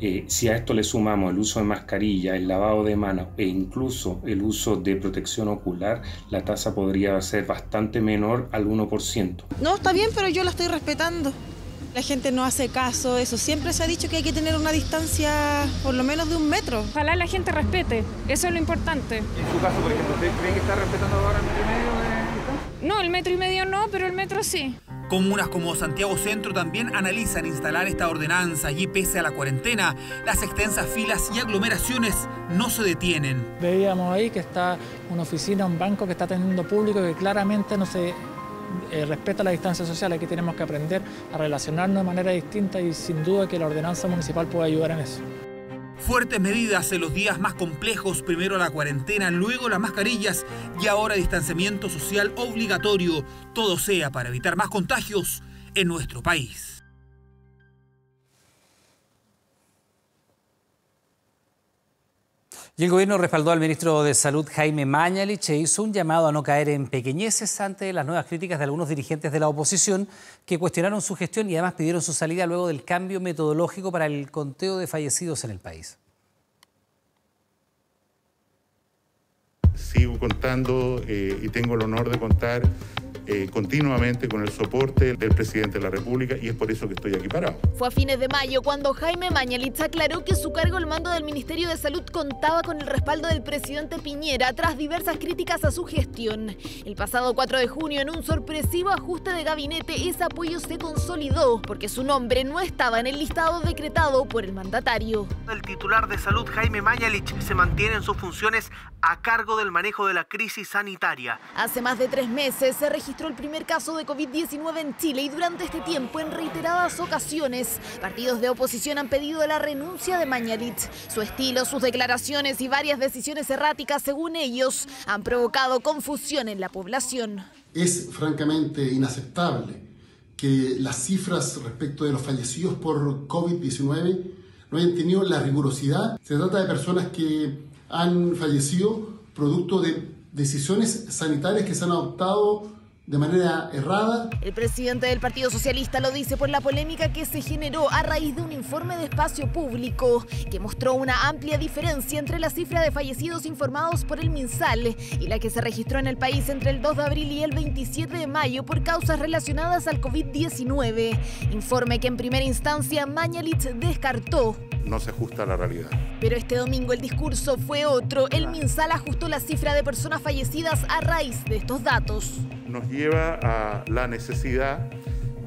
Eh, si a esto le sumamos el uso de mascarilla, el lavado de manos e incluso el uso de protección ocular, la tasa podría ser bastante menor al 1%. No, está bien, pero yo la estoy respetando. La gente no hace caso, eso. Siempre se ha dicho que hay que tener una distancia por lo menos de un metro. Ojalá la gente respete, eso es lo importante. En su caso, por ejemplo, ¿ustedes creen que está respetando ahora el medio de No, el metro y medio no, pero el metro sí. Comunas como Santiago Centro también analizan instalar esta ordenanza y pese a la cuarentena, las extensas filas y aglomeraciones no se detienen. Veíamos ahí que está una oficina, un banco que está teniendo público que claramente no se eh, respeta la distancia social, aquí tenemos que aprender a relacionarnos de manera distinta y sin duda que la ordenanza municipal puede ayudar en eso. Fuertes medidas en los días más complejos, primero la cuarentena, luego las mascarillas y ahora distanciamiento social obligatorio, todo sea para evitar más contagios en nuestro país. Y el gobierno respaldó al ministro de Salud Jaime Mañalich e hizo un llamado a no caer en pequeñeces ante las nuevas críticas de algunos dirigentes de la oposición que cuestionaron su gestión y además pidieron su salida luego del cambio metodológico para el conteo de fallecidos en el país. Sigo contando eh, y tengo el honor de contar eh, continuamente con el soporte del presidente de la República y es por eso que estoy aquí parado. Fue a fines de mayo cuando Jaime Mañalich aclaró que su cargo al mando del Ministerio de Salud contaba con el respaldo del presidente Piñera tras diversas críticas a su gestión. El pasado 4 de junio, en un sorpresivo ajuste de gabinete, ese apoyo se consolidó porque su nombre no estaba en el listado decretado por el mandatario. El titular de salud Jaime Mañalich se mantiene en sus funciones a cargo del manejo de la crisis sanitaria. Hace más de tres meses se registró el primer caso de COVID-19 en Chile y durante este tiempo, en reiteradas ocasiones, partidos de oposición han pedido la renuncia de Mañalich. Su estilo, sus declaraciones y varias decisiones erráticas, según ellos, han provocado confusión en la población. Es francamente inaceptable que las cifras respecto de los fallecidos por COVID-19 no hayan tenido la rigurosidad. Se trata de personas que han fallecido producto de decisiones sanitarias que se han adoptado de manera errada. El presidente del Partido Socialista lo dice por la polémica que se generó a raíz de un informe de espacio público que mostró una amplia diferencia entre la cifra de fallecidos informados por el MinSal y la que se registró en el país entre el 2 de abril y el 27 de mayo por causas relacionadas al COVID-19. Informe que en primera instancia Mañalich descartó no se ajusta a la realidad. Pero este domingo el discurso fue otro. El MinSal ajustó la cifra de personas fallecidas a raíz de estos datos. Nos lleva a la necesidad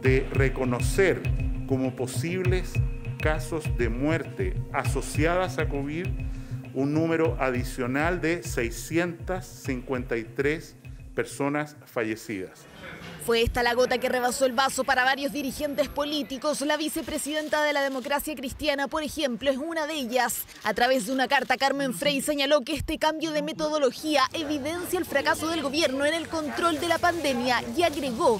de reconocer como posibles casos de muerte asociadas a COVID un número adicional de 653 personas fallecidas. Fue esta la gota que rebasó el vaso para varios dirigentes políticos. La vicepresidenta de la democracia cristiana, por ejemplo, es una de ellas. A través de una carta, Carmen Frey señaló que este cambio de metodología evidencia el fracaso del gobierno en el control de la pandemia y agregó.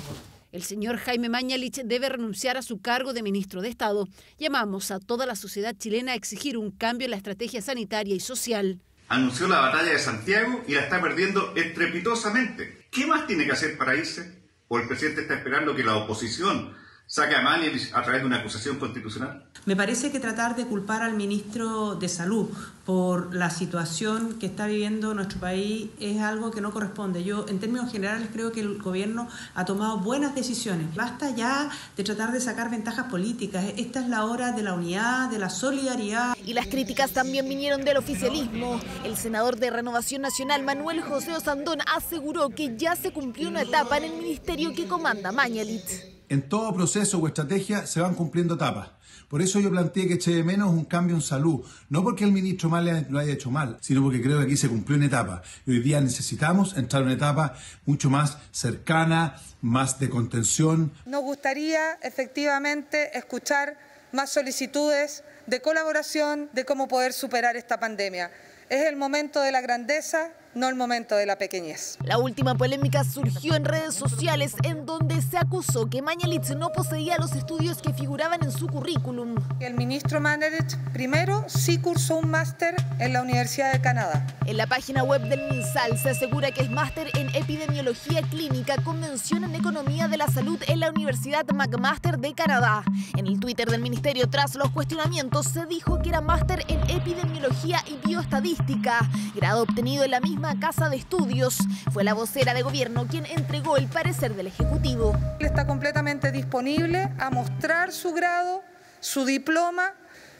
El señor Jaime Mañalich debe renunciar a su cargo de ministro de Estado. Llamamos a toda la sociedad chilena a exigir un cambio en la estrategia sanitaria y social. Anunció la batalla de Santiago y la está perdiendo estrepitosamente. ¿Qué más tiene que hacer para irse? ¿O el presidente está esperando que la oposición saque a Mañalich a través de una acusación constitucional? Me parece que tratar de culpar al ministro de Salud por la situación que está viviendo nuestro país es algo que no corresponde. Yo, en términos generales, creo que el gobierno ha tomado buenas decisiones. Basta ya de tratar de sacar ventajas políticas. Esta es la hora de la unidad, de la solidaridad. Y las críticas también vinieron del oficialismo. El senador de Renovación Nacional, Manuel José Osandón, aseguró que ya se cumplió una etapa en el ministerio que comanda Mañalit en todo proceso o estrategia se van cumpliendo etapas. Por eso yo planteé que eché de menos un cambio en salud. No porque el ministro mal lo haya hecho mal, sino porque creo que aquí se cumplió una etapa. Y hoy día necesitamos entrar en una etapa mucho más cercana, más de contención. Nos gustaría efectivamente escuchar más solicitudes de colaboración de cómo poder superar esta pandemia. Es el momento de la grandeza, no el momento de la pequeñez. La última polémica surgió en redes sociales en donde se acusó que Mañalich no poseía los estudios que figuraban en su currículum. El ministro Mañalich primero sí cursó un máster en la Universidad de Canadá. En la página web del MinSal se asegura que es máster en epidemiología clínica con mención en economía de la salud en la Universidad McMaster de Canadá. En el Twitter del ministerio tras los cuestionamientos se dijo que era máster en epidemiología y bioestadística, grado obtenido en la misma casa de estudios. Fue la vocera de gobierno quien entregó el parecer del Ejecutivo. Está completamente disponible a mostrar su grado, su diploma.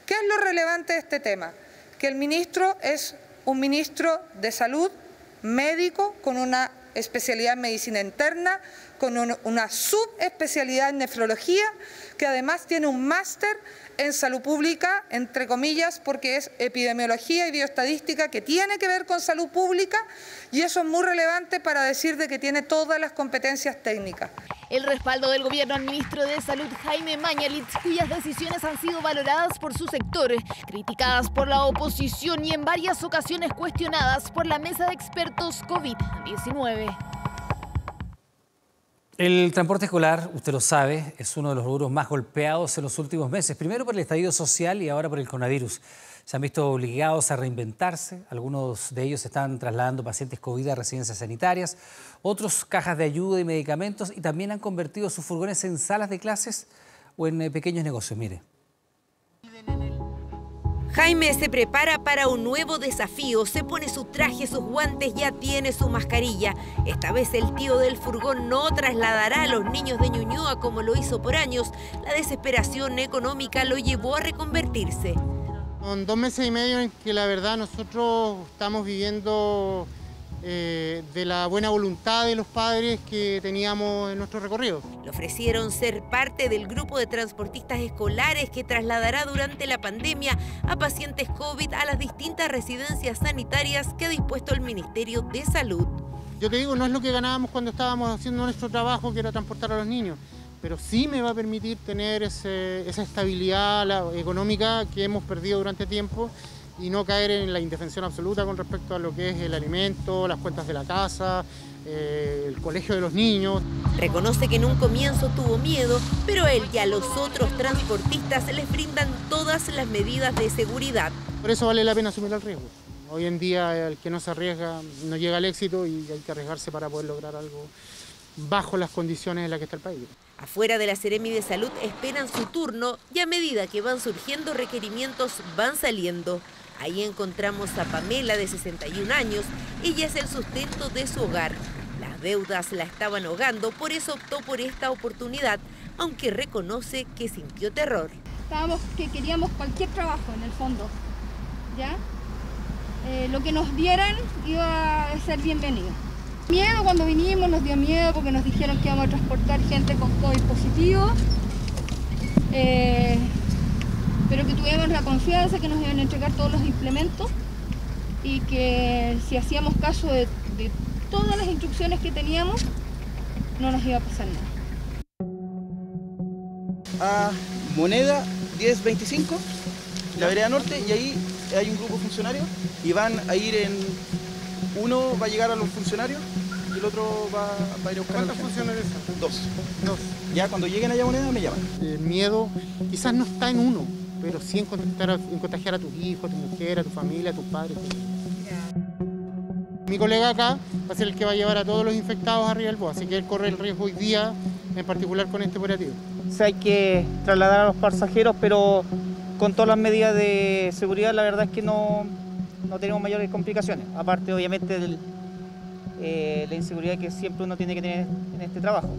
¿Qué es lo relevante de este tema? Que el ministro es un ministro de salud, médico, con una especialidad en medicina interna, con una subespecialidad en nefrología, que además tiene un máster en salud pública, entre comillas, porque es epidemiología y bioestadística que tiene que ver con salud pública y eso es muy relevante para decir de que tiene todas las competencias técnicas. El respaldo del gobierno al ministro de Salud Jaime Mañalich, cuyas decisiones han sido valoradas por su sector, criticadas por la oposición y en varias ocasiones cuestionadas por la mesa de expertos COVID-19. El transporte escolar, usted lo sabe, es uno de los rubros más golpeados en los últimos meses, primero por el estallido social y ahora por el coronavirus. se han visto obligados a reinventarse. Algunos de ellos están trasladando pacientes COVID a residencias sanitarias, otros cajas de ayuda y medicamentos y también han convertido sus furgones en salas de clases o en eh, pequeños negocios. Mire. Jaime se prepara para un nuevo desafío, se pone su traje, sus guantes, ya tiene su mascarilla. Esta vez el tío del furgón no trasladará a los niños de Ñuñoa como lo hizo por años. La desesperación económica lo llevó a reconvertirse. Son dos meses y medio en que la verdad nosotros estamos viviendo eh, de la buena voluntad de los padres que teníamos en nuestro recorrido. Le ofrecieron ser parte del grupo de transportistas escolares que trasladará durante la pandemia a pacientes COVID a las distintas residencias sanitarias que ha dispuesto el Ministerio de Salud. Yo te digo, no es lo que ganábamos cuando estábamos haciendo nuestro trabajo, que era transportar a los niños, pero sí me va a permitir tener esa estabilidad económica que hemos perdido durante tiempo y no caer en la indefensión absoluta con respecto a lo que es el alimento, las cuentas de la casa, eh, el colegio de los niños. Reconoce que en un comienzo tuvo miedo, pero él y a los otros transportistas les brindan todas las medidas de seguridad. Por eso vale la pena asumir el riesgo. Hoy en día el que no se arriesga no llega al éxito y hay que arriesgarse para poder lograr algo bajo las condiciones en las que está el país. Afuera de la Seremi de Salud esperan su turno y a medida que van surgiendo requerimientos van saliendo. Ahí encontramos a Pamela de 61 años. Ella es el sustento de su hogar. Las deudas la estaban ahogando, por eso optó por esta oportunidad, aunque reconoce que sintió terror. Estábamos que queríamos cualquier trabajo en el fondo, ¿ya? Eh, lo que nos dieran iba a ser bienvenido. Miedo cuando vinimos, nos dio miedo porque nos dijeron que íbamos a transportar gente con COVID positivo. Eh, pero que tuviéramos la confianza que nos iban a entregar todos los implementos y que si hacíamos caso de, todas las instrucciones que teníamos, no nos iba a pasar nada. A Moneda 1025, la vereda norte, y ahí hay un grupo de funcionarios y van a ir en... Uno va a llegar a los funcionarios y el otro va, a ir a buscar ¿Cuántos funcionarios Dos. Dos. Ya cuando lleguen allá a Moneda me llaman. El miedo quizás no está en uno, pero sí en, contagiar a tus hijos, a tu mujer, a tu familia, a tus padres. Mi colega acá va a ser el que va a llevar a todos los infectados arriba del bus, así que él corre el riesgo hoy día, en particular con este operativo. O hay que trasladar a los pasajeros, pero con todas las medidas de seguridad, la verdad es que no, no tenemos mayores complicaciones, aparte obviamente de eh, la inseguridad que siempre uno tiene que tener en este trabajo.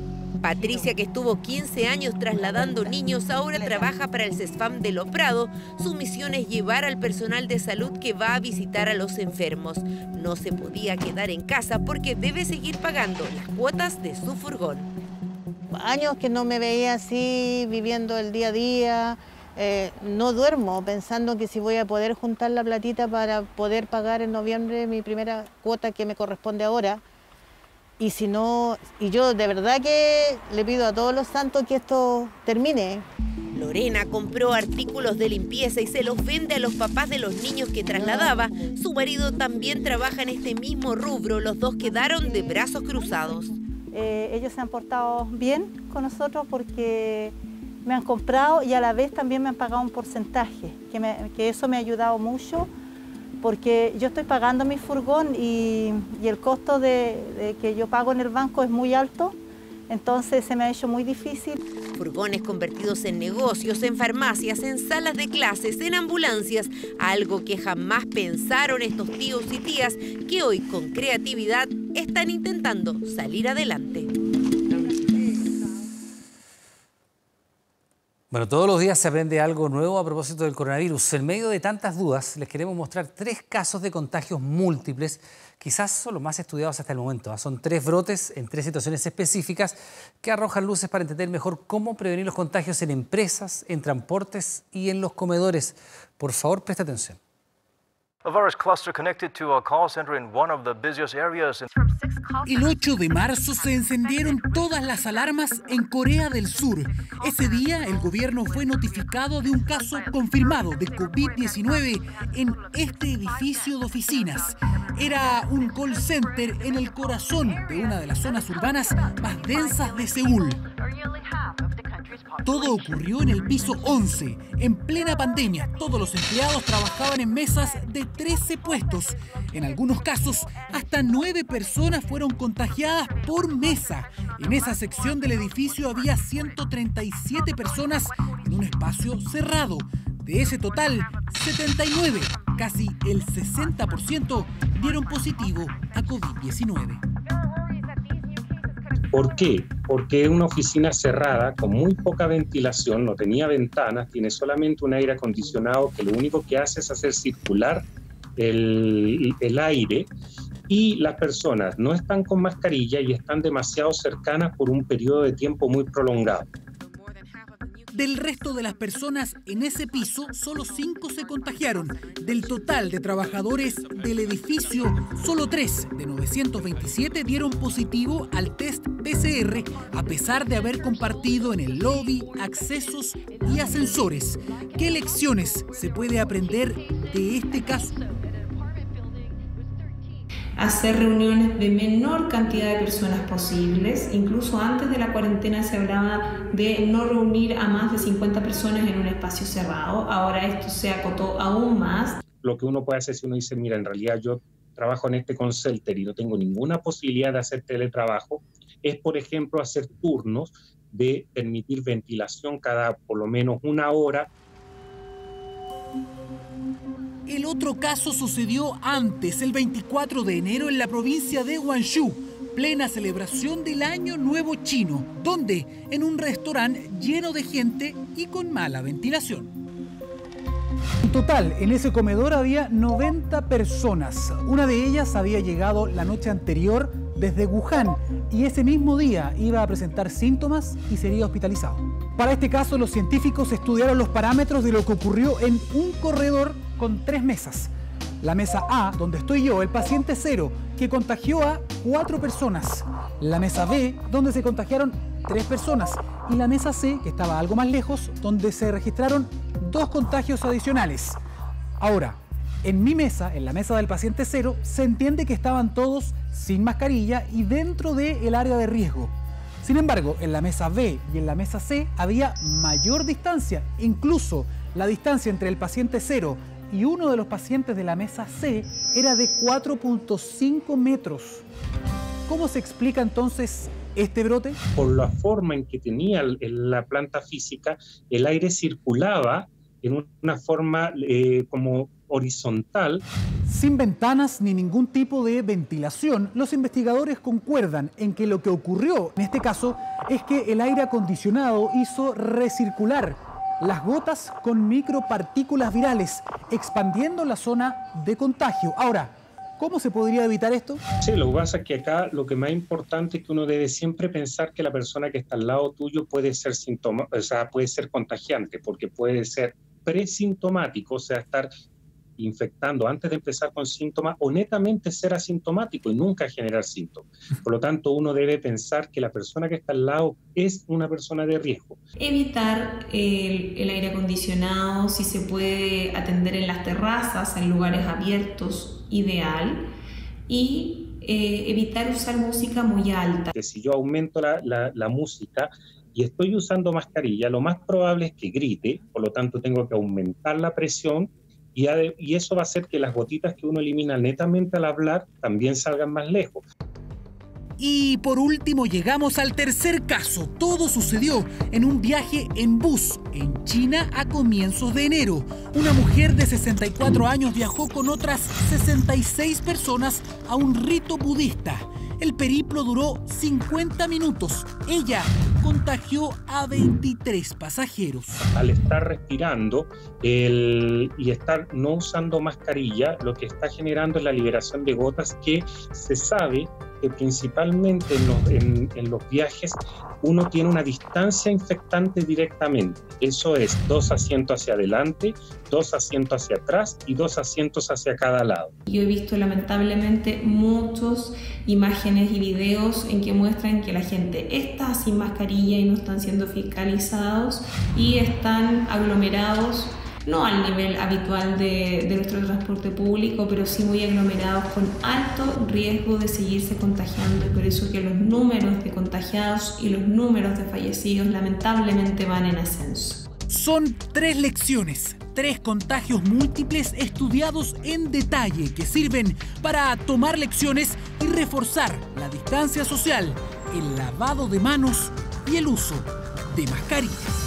Patricia, que estuvo 15 años trasladando niños, ahora trabaja para el CESFAM de Los Prados. Su misión es llevar al personal de salud que va a visitar a los enfermos. No se podía quedar en casa porque debe seguir pagando las cuotas de su furgón. Años que no me veía así, viviendo el día a día. Eh, no duermo pensando que si voy a poder juntar la platita para poder pagar en noviembre mi primera cuota que me corresponde ahora y si no, y yo de verdad que le pido a todos los santos que esto termine. Lorena compró artículos de limpieza y se los vende a los papás de los niños que trasladaba. Su marido también trabaja en este mismo rubro. Los dos quedaron de brazos cruzados. Eh, ellos se han portado bien con nosotros porque me han comprado y a la vez también me han pagado un porcentaje, que, que eso me ha ayudado mucho porque yo estoy pagando mi furgón y, el costo de, que yo pago en el banco es muy alto, entonces se me ha hecho muy difícil. Furgones convertidos en negocios, en farmacias, en salas de clases, en ambulancias, algo que jamás pensaron estos tíos y tías que hoy con creatividad están intentando salir adelante. Bueno, todos los días se aprende algo nuevo a propósito del coronavirus. En medio de tantas dudas, les queremos mostrar tres casos de contagios múltiples, quizás son los más estudiados hasta el momento. ¿ah? Son tres brotes en tres situaciones específicas que arrojan luces para entender mejor cómo prevenir los contagios en empresas, en transportes y en los comedores. Por favor, presta atención. El 8 de marzo se encendieron todas las alarmas en Corea del Sur. Ese día el gobierno fue notificado de un caso confirmado de COVID-19 en este edificio de oficinas. Era un call center en el corazón de una de las zonas urbanas más densas de Seúl. Todo ocurrió en el piso 11. En plena pandemia, todos los empleados trabajaban en mesas de 13 puestos. En algunos casos, hasta 9 personas fueron contagiadas por mesa. En esa sección del edificio había 137 personas en un espacio cerrado. De ese total, 79, casi el 60%, dieron positivo a COVID-19. ¿Por qué? Porque una oficina cerrada, con muy poca ventilación, no tenía ventanas, tiene solamente un aire acondicionado que lo único que hace es hacer circular el, el aire y las personas no están con mascarilla y están demasiado cercanas por un periodo de tiempo muy prolongado. Del resto de las personas en ese piso, solo cinco se contagiaron. Del total de trabajadores del edificio, solo tres de 927 dieron positivo al test PCR, a pesar de haber compartido en el lobby, accesos y ascensores. ¿Qué lecciones se puede aprender de este caso? Hacer reuniones de menor cantidad de personas posibles. Incluso antes de la cuarentena se hablaba de no reunir a más de 50 personas en un espacio cerrado. Ahora esto se acotó aún más. Lo que uno puede hacer si uno dice, mira, en realidad yo trabajo en este consulter y no tengo ninguna posibilidad de hacer teletrabajo, es, por ejemplo, hacer turnos de permitir ventilación cada por lo menos una hora el otro caso sucedió antes, el 24 de enero, en la provincia de Guangzhou, plena celebración del Año Nuevo Chino, donde en un restaurante lleno de gente y con mala ventilación. En total, en ese comedor había 90 personas. Una de ellas había llegado la noche anterior desde Wuhan y ese mismo día iba a presentar síntomas y sería hospitalizado. Para este caso, los científicos estudiaron los parámetros de lo que ocurrió en un corredor con tres mesas. La mesa A, donde estoy yo, el paciente cero, que contagió a cuatro personas. La mesa B, donde se contagiaron tres personas. Y la mesa C, que estaba algo más lejos, donde se registraron dos contagios adicionales. Ahora, en mi mesa, en la mesa del paciente cero, se entiende que estaban todos sin mascarilla y dentro del área de riesgo. Sin embargo, en la mesa B y en la mesa C había mayor distancia, incluso la distancia entre el paciente cero y uno de los pacientes de la mesa C era de 4.5 metros. ¿Cómo se explica entonces este brote? Por la forma en que tenía la planta física, el aire circulaba en una forma eh, como horizontal. Sin ventanas ni ningún tipo de ventilación, los investigadores concuerdan en que lo que ocurrió en este caso es que el aire acondicionado hizo recircular las gotas con micropartículas virales, expandiendo la zona de contagio. Ahora, ¿Cómo se podría evitar esto? Sí, lo que pasa es que acá lo que más importante es que uno debe siempre pensar que la persona que está al lado tuyo puede ser síntoma, o sea, puede ser contagiante, porque puede ser presintomático, o sea, estar infectando antes de empezar con síntomas o netamente ser asintomático y nunca generar síntomas. Por lo tanto, uno debe pensar que la persona que está al lado es una persona de riesgo. Evitar el, aire acondicionado, si se puede atender en las terrazas, en lugares abiertos, ideal. Y eh, evitar usar música muy alta. Si yo aumento la, la música, y estoy usando mascarilla, lo más probable es que grite, por lo tanto tengo que aumentar la presión y, eso va a hacer que las gotitas que uno elimina netamente al hablar también salgan más lejos. Y por último llegamos al tercer caso. Todo sucedió en un viaje en bus en China a comienzos de enero. Una mujer de 64 años viajó con otras 66 personas a un rito budista. El periplo duró 50 minutos. Ella contagió a 23 pasajeros. Al estar respirando y estar no usando mascarilla, lo que está generando es la liberación de gotas que se sabe principalmente en los, viajes uno tiene una distancia infectante directamente. Eso es dos asientos hacia adelante, dos asientos hacia atrás y dos asientos hacia cada lado. Yo he visto lamentablemente muchas imágenes y videos en que muestran que la gente está sin mascarilla y no están siendo fiscalizados y están aglomerados no al nivel habitual de, nuestro transporte público, pero sí muy aglomerados con alto riesgo de seguirse contagiando y por eso que los números de contagiados y los números de fallecidos lamentablemente van en ascenso. Son tres lecciones, tres contagios múltiples estudiados en detalle que sirven para tomar lecciones y reforzar la distancia social, el lavado de manos y el uso de mascarillas.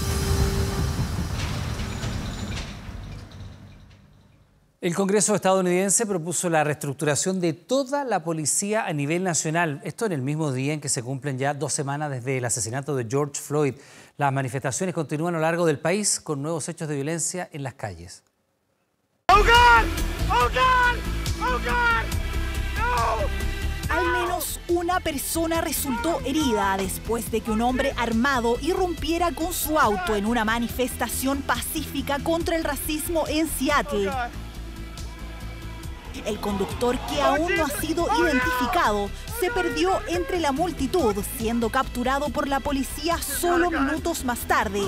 El Congreso estadounidense propuso la reestructuración de toda la policía a nivel nacional. Esto en el mismo día en que se cumplen ya dos semanas desde el asesinato de George Floyd. Las manifestaciones continúan a lo largo del país con nuevos hechos de violencia en las calles. Oh oh oh Al menos una persona resultó herida después de que un hombre armado irrumpiera con su auto en una manifestación pacífica contra el racismo en Seattle. El conductor, que aún no ha sido identificado, se perdió entre la multitud, siendo capturado por la policía solo minutos más tarde.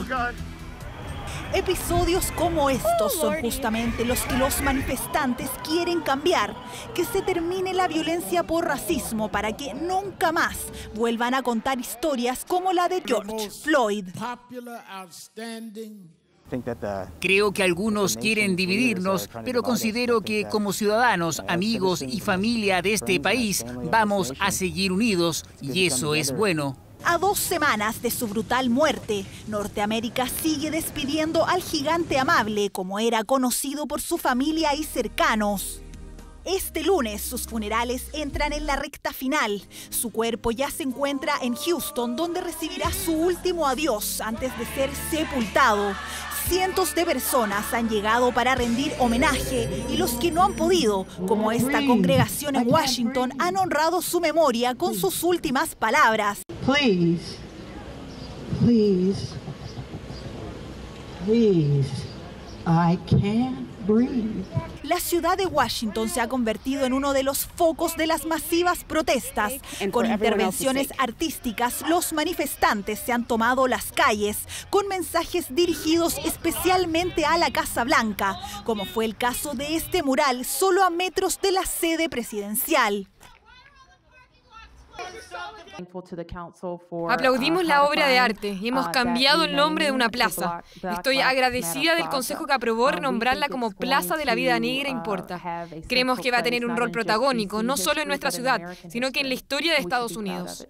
Episodios como estos son justamente los que los manifestantes quieren cambiar, que se termine la violencia por racismo para que nunca más vuelvan a contar historias como la de George Floyd. Creo que algunos quieren dividirnos, pero considero que como ciudadanos, amigos y familia de este país vamos a seguir unidos y eso es bueno. A dos semanas de su brutal muerte, Norteamérica sigue despidiendo al gigante amable como era conocido por su familia y cercanos. Este lunes sus funerales entran en la recta final. Su cuerpo ya se encuentra en Houston, donde recibirá su último adiós antes de ser sepultado. Cientos de personas han llegado para rendir homenaje y los que no han podido, como esta congregación en Washington, han honrado su memoria con sus últimas palabras. Please, please, please, I can't breathe la ciudad de Washington se ha convertido en uno de los focos de las masivas protestas. Con intervenciones artísticas, los manifestantes se han tomado las calles con mensajes dirigidos especialmente a la Casa Blanca, como fue el caso de este mural solo a metros de la sede presidencial. Aplaudimos la obra de arte y hemos cambiado el nombre de una plaza. Estoy agradecida del Consejo que aprobó renombrarla como Plaza de la Vida Negra Importa. Creemos que va a tener un rol protagónico, no solo en nuestra ciudad, sino que en la historia de Estados Unidos.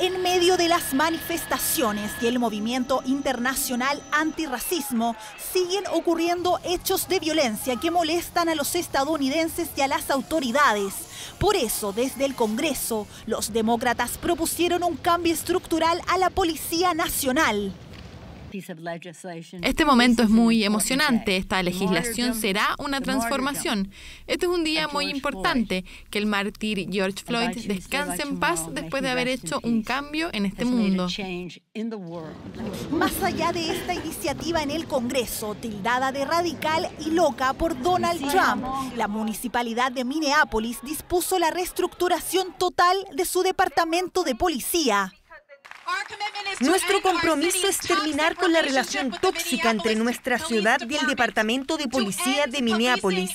En medio de las manifestaciones y el movimiento internacional antirracismo, siguen ocurriendo hechos de violencia que molestan a los estadounidenses y a las autoridades. Por eso, desde el Congreso, los demócratas propusieron un cambio estructural a la Policía Nacional. Este momento es muy emocionante. Esta legislación será una transformación. Este es un día muy importante. Que el mártir George Floyd descanse en paz después de haber hecho un cambio en este mundo. Más allá de esta iniciativa en el Congreso, tildada de radical y loca por Donald Trump, la municipalidad de Minneapolis dispuso la reestructuración total de su departamento de policía. Nuestro compromiso es terminar con la relación tóxica entre nuestra ciudad y el Departamento de Policía de Minneapolis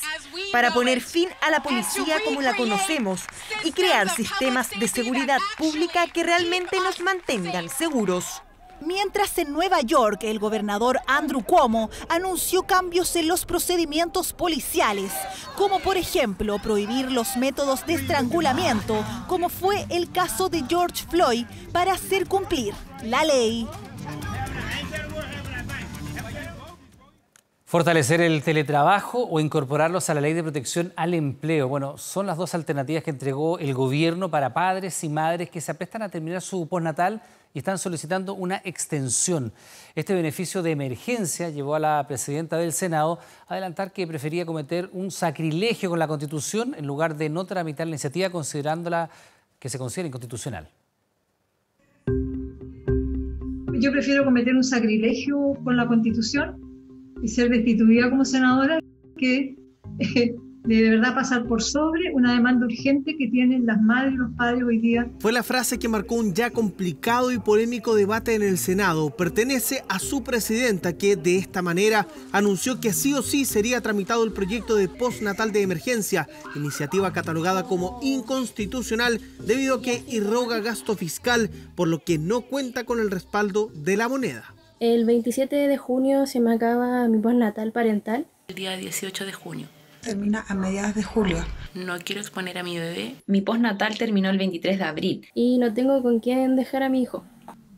para poner fin a la policía como la conocemos y crear sistemas de seguridad pública que realmente nos mantengan seguros. Mientras en Nueva York el gobernador Andrew Cuomo anunció cambios en los procedimientos policiales, como por ejemplo prohibir los métodos de estrangulamiento, como fue el caso de George Floyd, para hacer cumplir la ley. Fortalecer el teletrabajo o incorporarlos a la ley de protección al empleo. Bueno, son las dos alternativas que entregó el gobierno para padres y madres que se aprestan a terminar su postnatal y están solicitando una extensión. Este beneficio de emergencia llevó a la presidenta del Senado a adelantar que prefería cometer un sacrilegio con la Constitución en lugar de no tramitar la iniciativa considerándola que se considera inconstitucional. Yo prefiero cometer un sacrilegio con la Constitución y ser destituida como senadora que de verdad pasar por sobre una demanda urgente que tienen las madres y los padres hoy día. Fue la frase que marcó un ya complicado y polémico debate en el Senado. Pertenece a su presidenta que de esta manera anunció que sí o sí sería tramitado el proyecto de postnatal de emergencia, iniciativa catalogada como inconstitucional debido a que irroga gasto fiscal, por lo que no cuenta con el respaldo de la moneda. El 27 de junio se me acaba mi postnatal parental. El día 18 de junio termina a mediados de julio. No quiero exponer a mi bebé. Mi postnatal terminó el 23 de abril y no tengo con quién dejar a mi hijo.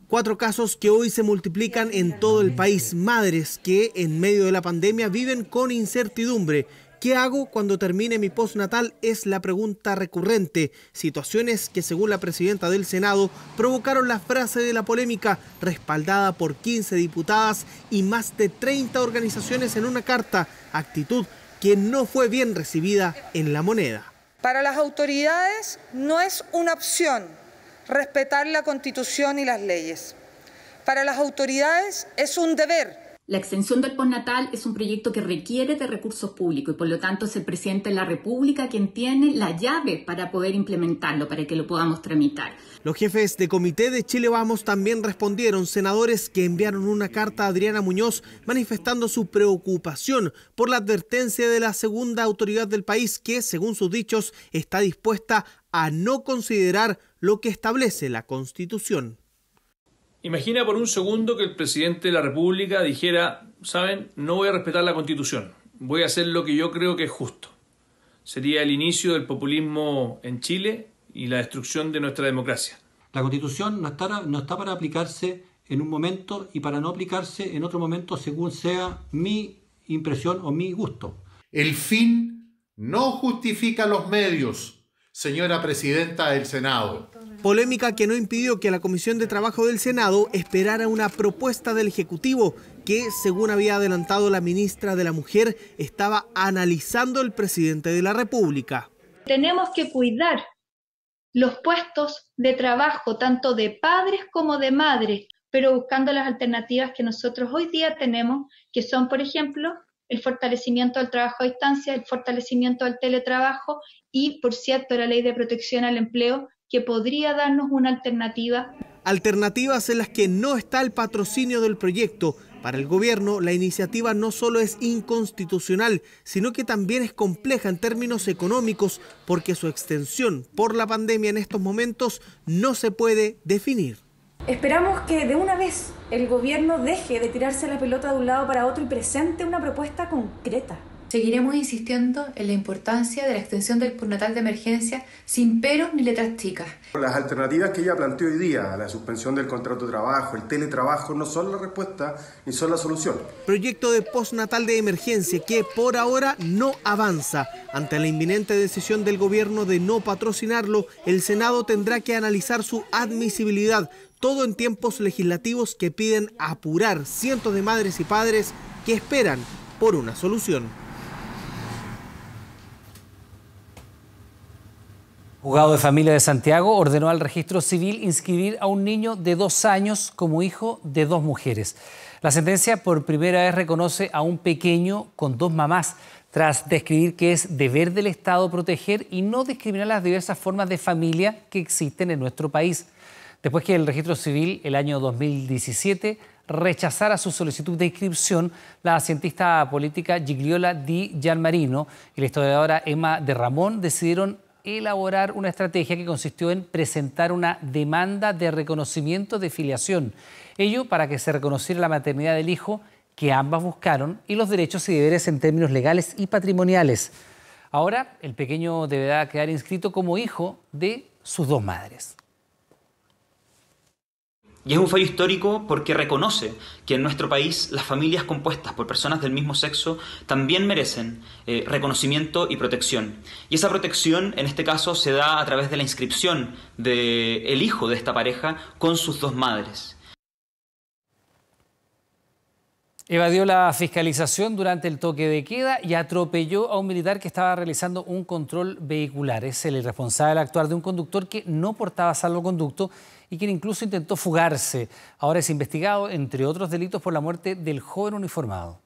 Cuatro casos que hoy se multiplican en todo el país. Madres que en medio de la pandemia viven con incertidumbre. ¿Qué hago cuando termine mi postnatal? Es la pregunta recurrente. Situaciones que, según la presidenta del Senado, provocaron la frase de la polémica, respaldada por 15 diputadas y más de 30 organizaciones en una carta. Actitud que no fue bien recibida en la moneda. Para las autoridades no es una opción respetar la Constitución y las leyes. Para las autoridades es un deber la extensión del postnatal es un proyecto que requiere de recursos públicos y por lo tanto es el presidente de la República quien tiene la llave para poder implementarlo, para que lo podamos tramitar. Los jefes de comité de Chile Vamos también respondieron, senadores que enviaron una carta a Adriana Muñoz manifestando su preocupación por la advertencia de la segunda autoridad del país que, según sus dichos, está dispuesta a no considerar lo que establece la Constitución. Imagina por un segundo que el presidente de la República dijera, saben, no voy a respetar la Constitución, voy a hacer lo que yo creo que es justo. Sería el inicio del populismo en Chile y la destrucción de nuestra democracia. La Constitución no está, no está para aplicarse en un momento y para no aplicarse en otro momento según sea mi impresión o mi gusto. El fin no justifica los medios, señora presidenta del Senado. Polémica que no impidió que la Comisión de Trabajo del Senado esperara una propuesta del Ejecutivo que, según había adelantado la ministra de la Mujer, estaba analizando el presidente de la República. Tenemos que cuidar los puestos de trabajo, tanto de padres como de madres, pero buscando las alternativas que nosotros hoy día tenemos, que son, por ejemplo, el fortalecimiento del trabajo a distancia, el fortalecimiento del teletrabajo y, por cierto, la ley de protección al empleo, que podría darnos una alternativa. Alternativas en las que no está el patrocinio del proyecto. Para el gobierno, la iniciativa no solo es inconstitucional, sino que también es compleja en términos económicos, porque su extensión por la pandemia en estos momentos no se puede definir. Esperamos que de una vez el gobierno deje de tirarse la pelota de un lado para otro y presente una propuesta concreta. Seguiremos insistiendo en la importancia de la extensión del postnatal de emergencia sin peros ni letras chicas. Las alternativas que ella planteó hoy día, la suspensión del contrato de trabajo, el teletrabajo, no son la respuesta ni son la solución. Proyecto de postnatal de emergencia que por ahora no avanza. Ante la inminente decisión del gobierno de no patrocinarlo, el Senado tendrá que analizar su admisibilidad, todo en tiempos legislativos que piden apurar cientos de madres y padres que esperan por una solución. Juzgado de Familia de Santiago ordenó al registro civil inscribir a un niño de dos años como hijo de dos mujeres. La sentencia por primera vez reconoce a un pequeño con dos mamás, tras describir que es deber del Estado proteger y no discriminar las diversas formas de familia que existen en nuestro país. Después que el registro civil el año 2017 rechazara su solicitud de inscripción, la cientista política Gigliola Di Gianmarino y la historiadora Emma de Ramón decidieron elaborar una estrategia que consistió en presentar una demanda de reconocimiento de filiación. Ello para que se reconociera la maternidad del hijo que ambas buscaron y los derechos y deberes en términos legales y patrimoniales. Ahora el pequeño deberá quedar inscrito como hijo de sus dos madres. Y es un fallo histórico porque reconoce que en nuestro país las familias compuestas por personas del mismo sexo también merecen eh, reconocimiento y protección. Y esa protección en este caso se da a través de la inscripción del el hijo de esta pareja con sus dos madres. Evadió la fiscalización durante el toque de queda y atropelló a un militar que estaba realizando un control vehicular. Es el responsable de actuar de un conductor que no portaba salvoconducto y quien incluso intentó fugarse. Ahora es investigado, entre otros delitos, por la muerte del joven uniformado.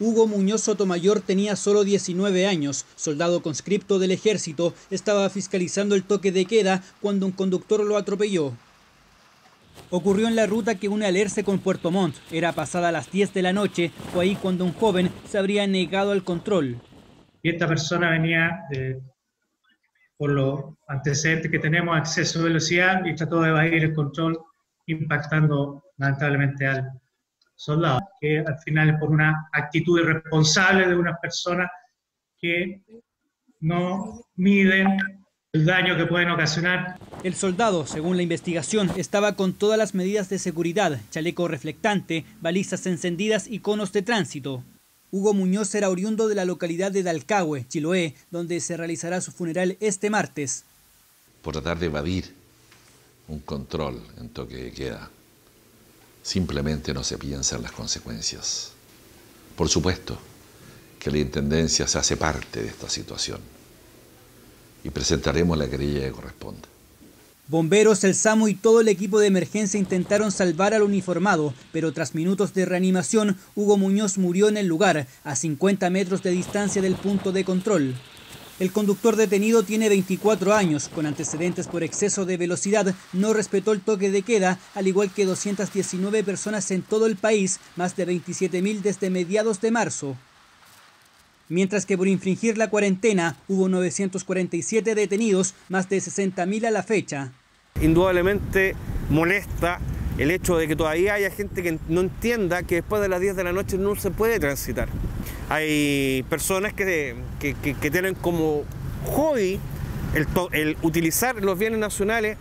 Hugo Muñoz Sotomayor tenía solo 19 años. Soldado conscripto del ejército, estaba fiscalizando el toque de queda cuando un conductor lo atropelló. Ocurrió en la ruta que une Alerce con Puerto Montt. Era pasada las 10 de la noche. Fue ahí cuando un joven se habría negado al control. Y esta persona venía, por los antecedentes que tenemos, acceso a velocidad y trató de evadir el control, impactando lamentablemente al soldado, que al final es por una actitud irresponsable de unas personas que no miden el daño que pueden ocasionar. El soldado, según la investigación, estaba con todas las medidas de seguridad, chaleco reflectante, balizas encendidas y conos de tránsito. Hugo Muñoz era oriundo de la localidad de Dalcahue, Chiloé, donde se realizará su funeral este martes. Por tratar de evadir un control en toque de queda, simplemente no se piensa en las consecuencias. Por supuesto que la Intendencia se hace parte de esta situación y presentaremos la querella que corresponda. Bomberos, el SAMU y todo el equipo de emergencia intentaron salvar al uniformado, pero tras minutos de reanimación, Hugo Muñoz murió en el lugar, a 50 metros de distancia del punto de control. El conductor detenido tiene 24 años, con antecedentes por exceso de velocidad, no respetó el toque de queda, al igual que 219 personas en todo el país, más de 27.000 desde mediados de marzo mientras que por infringir la cuarentena hubo 947 detenidos, más de 60.000 a la fecha. Indudablemente molesta el hecho de que todavía haya gente que no entienda que después de las 10 de la noche no se puede transitar. Hay personas que, tienen como hobby el, el utilizar los bienes nacionales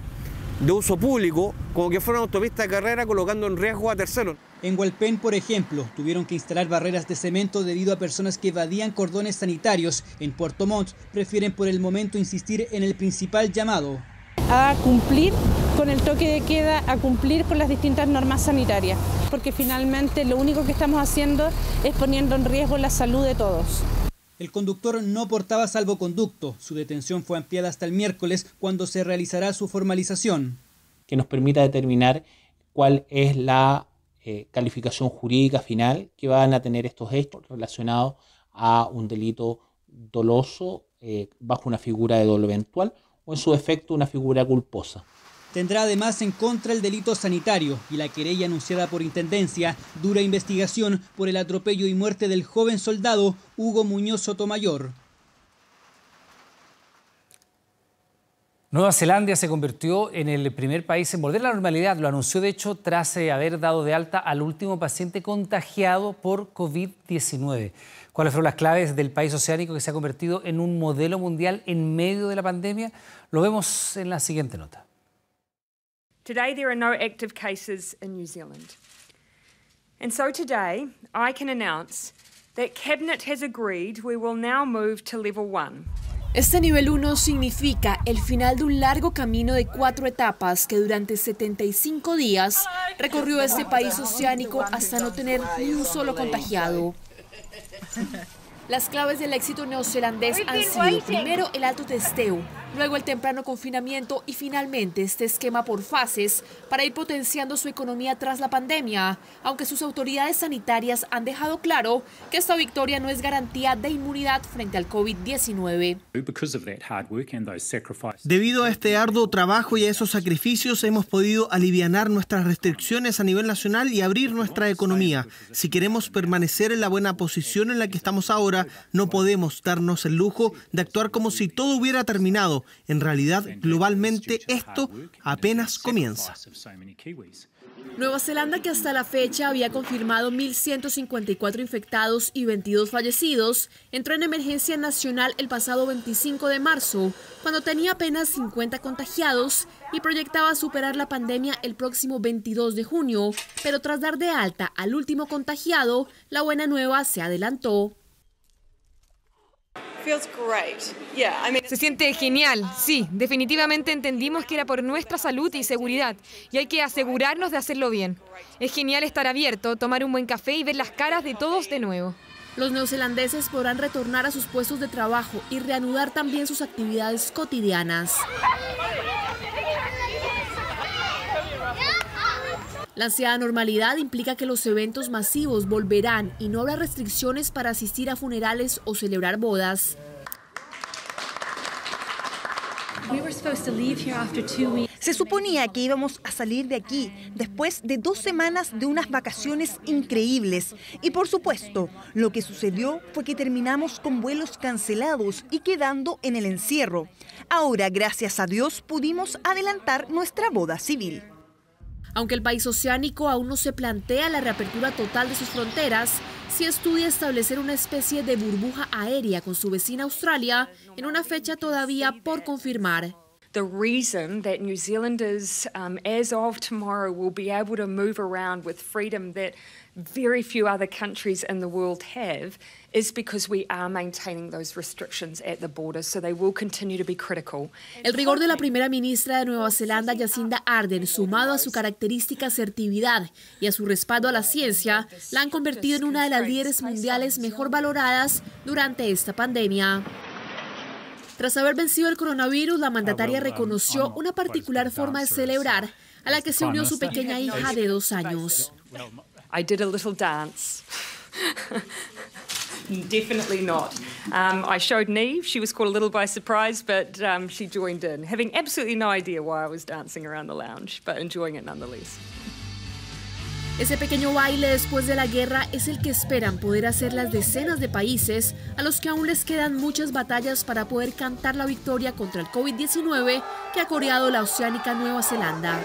de uso público como que fuera una autopista de carrera colocando en riesgo a terceros. En Hualpén, por ejemplo, tuvieron que instalar barreras de cemento debido a personas que evadían cordones sanitarios. En Puerto Montt prefieren por el momento insistir en el principal llamado. A cumplir con el toque de queda, a cumplir con las distintas normas sanitarias, porque finalmente lo único que estamos haciendo es poniendo en riesgo la salud de todos. El conductor no portaba salvoconducto. Su detención fue ampliada hasta el miércoles, cuando se realizará su formalización. Que nos permita determinar cuál es la eh, calificación jurídica final que van a tener estos hechos relacionados a un delito doloso eh, bajo una figura de dolo eventual o en su defecto una figura culposa. Tendrá además en contra el delito sanitario y la querella anunciada por Intendencia, dura investigación por el atropello y muerte del joven soldado Hugo Muñoz Sotomayor. Nueva Zelanda se convirtió en el primer país en volver a la normalidad. Lo anunció, de hecho, tras eh, haber dado de alta al último paciente contagiado por COVID-19. ¿Cuáles fueron las claves del país oceánico que se ha convertido en un modelo mundial en medio de la pandemia? Lo vemos en la siguiente nota. Today there are no active cases in New Zealand. And so today I can announce that Cabinet has agreed we will now move to level 1. Este nivel 1 significa el final de un largo camino de cuatro etapas que durante 75 días recorrió este país oceánico hasta no tener ni un solo contagiado. Las claves del éxito neozelandés han sido primero el alto testeo, luego el temprano confinamiento y finalmente este esquema por fases para ir potenciando su economía tras la pandemia, aunque sus autoridades sanitarias han dejado claro que esta victoria no es garantía de inmunidad frente al COVID-19. Debido a este arduo trabajo y a esos sacrificios hemos podido aliviar nuestras restricciones a nivel nacional y abrir nuestra economía. Si queremos permanecer en la buena posición en la que estamos ahora, no podemos darnos el lujo de actuar como si todo hubiera terminado en realidad, globalmente esto apenas comienza. Nueva Zelanda, que hasta la fecha había confirmado 1.154 infectados y 22 fallecidos, entró en emergencia nacional el pasado 25 de marzo, cuando tenía apenas 50 contagiados y proyectaba superar la pandemia el próximo 22 de junio, pero tras dar de alta al último contagiado, la buena nueva se adelantó. Se siente genial, sí, definitivamente entendimos que era por nuestra salud y seguridad y hay que asegurarnos de hacerlo bien. Es genial estar abierto, tomar un buen café y ver las caras de todos de nuevo. Los neozelandeses podrán retornar a sus puestos de trabajo y reanudar también sus actividades cotidianas. La ansiada normalidad implica que los eventos masivos volverán y no habrá restricciones para asistir a funerales o celebrar bodas. Se suponía que íbamos a salir de aquí después de dos semanas de unas vacaciones increíbles. Y por supuesto, lo que sucedió fue que terminamos con vuelos cancelados y quedando en el encierro. Ahora, gracias a Dios, pudimos adelantar nuestra boda civil. Aunque el país oceánico aún no se plantea la reapertura total de sus fronteras, sí estudia establecer una especie de burbuja aérea con su vecina Australia en una fecha todavía por confirmar. The reason that New Zealanders, um, as of tomorrow, will be able to move around with freedom that very few other countries in the world have is because we are maintaining those restrictions at the border, so they will continue to be critical. El rigor de la primera ministra de Nueva Zelanda, Jacinda Ardern, sumado a su característica asertividad y a su respaldo a la ciencia, la han convertido en una de las líderes mundiales mejor valoradas durante esta pandemia. Tras haber vencido el coronavirus, la mandataria reconoció una particular forma de celebrar a la que se unió su pequeña hija de dos años. I did a little dance. [laughs] Definitely not. Um, I showed Neve. She was caught a little by surprise, but um, she joined in, having absolutely no idea why I was dancing around the lounge, but enjoying it nonetheless. Ese pequeño baile después de la guerra es el que esperan poder hacer las decenas de países a los que aún les quedan muchas batallas para poder cantar la victoria contra el COVID-19 que ha coreado la oceánica Nueva Zelanda.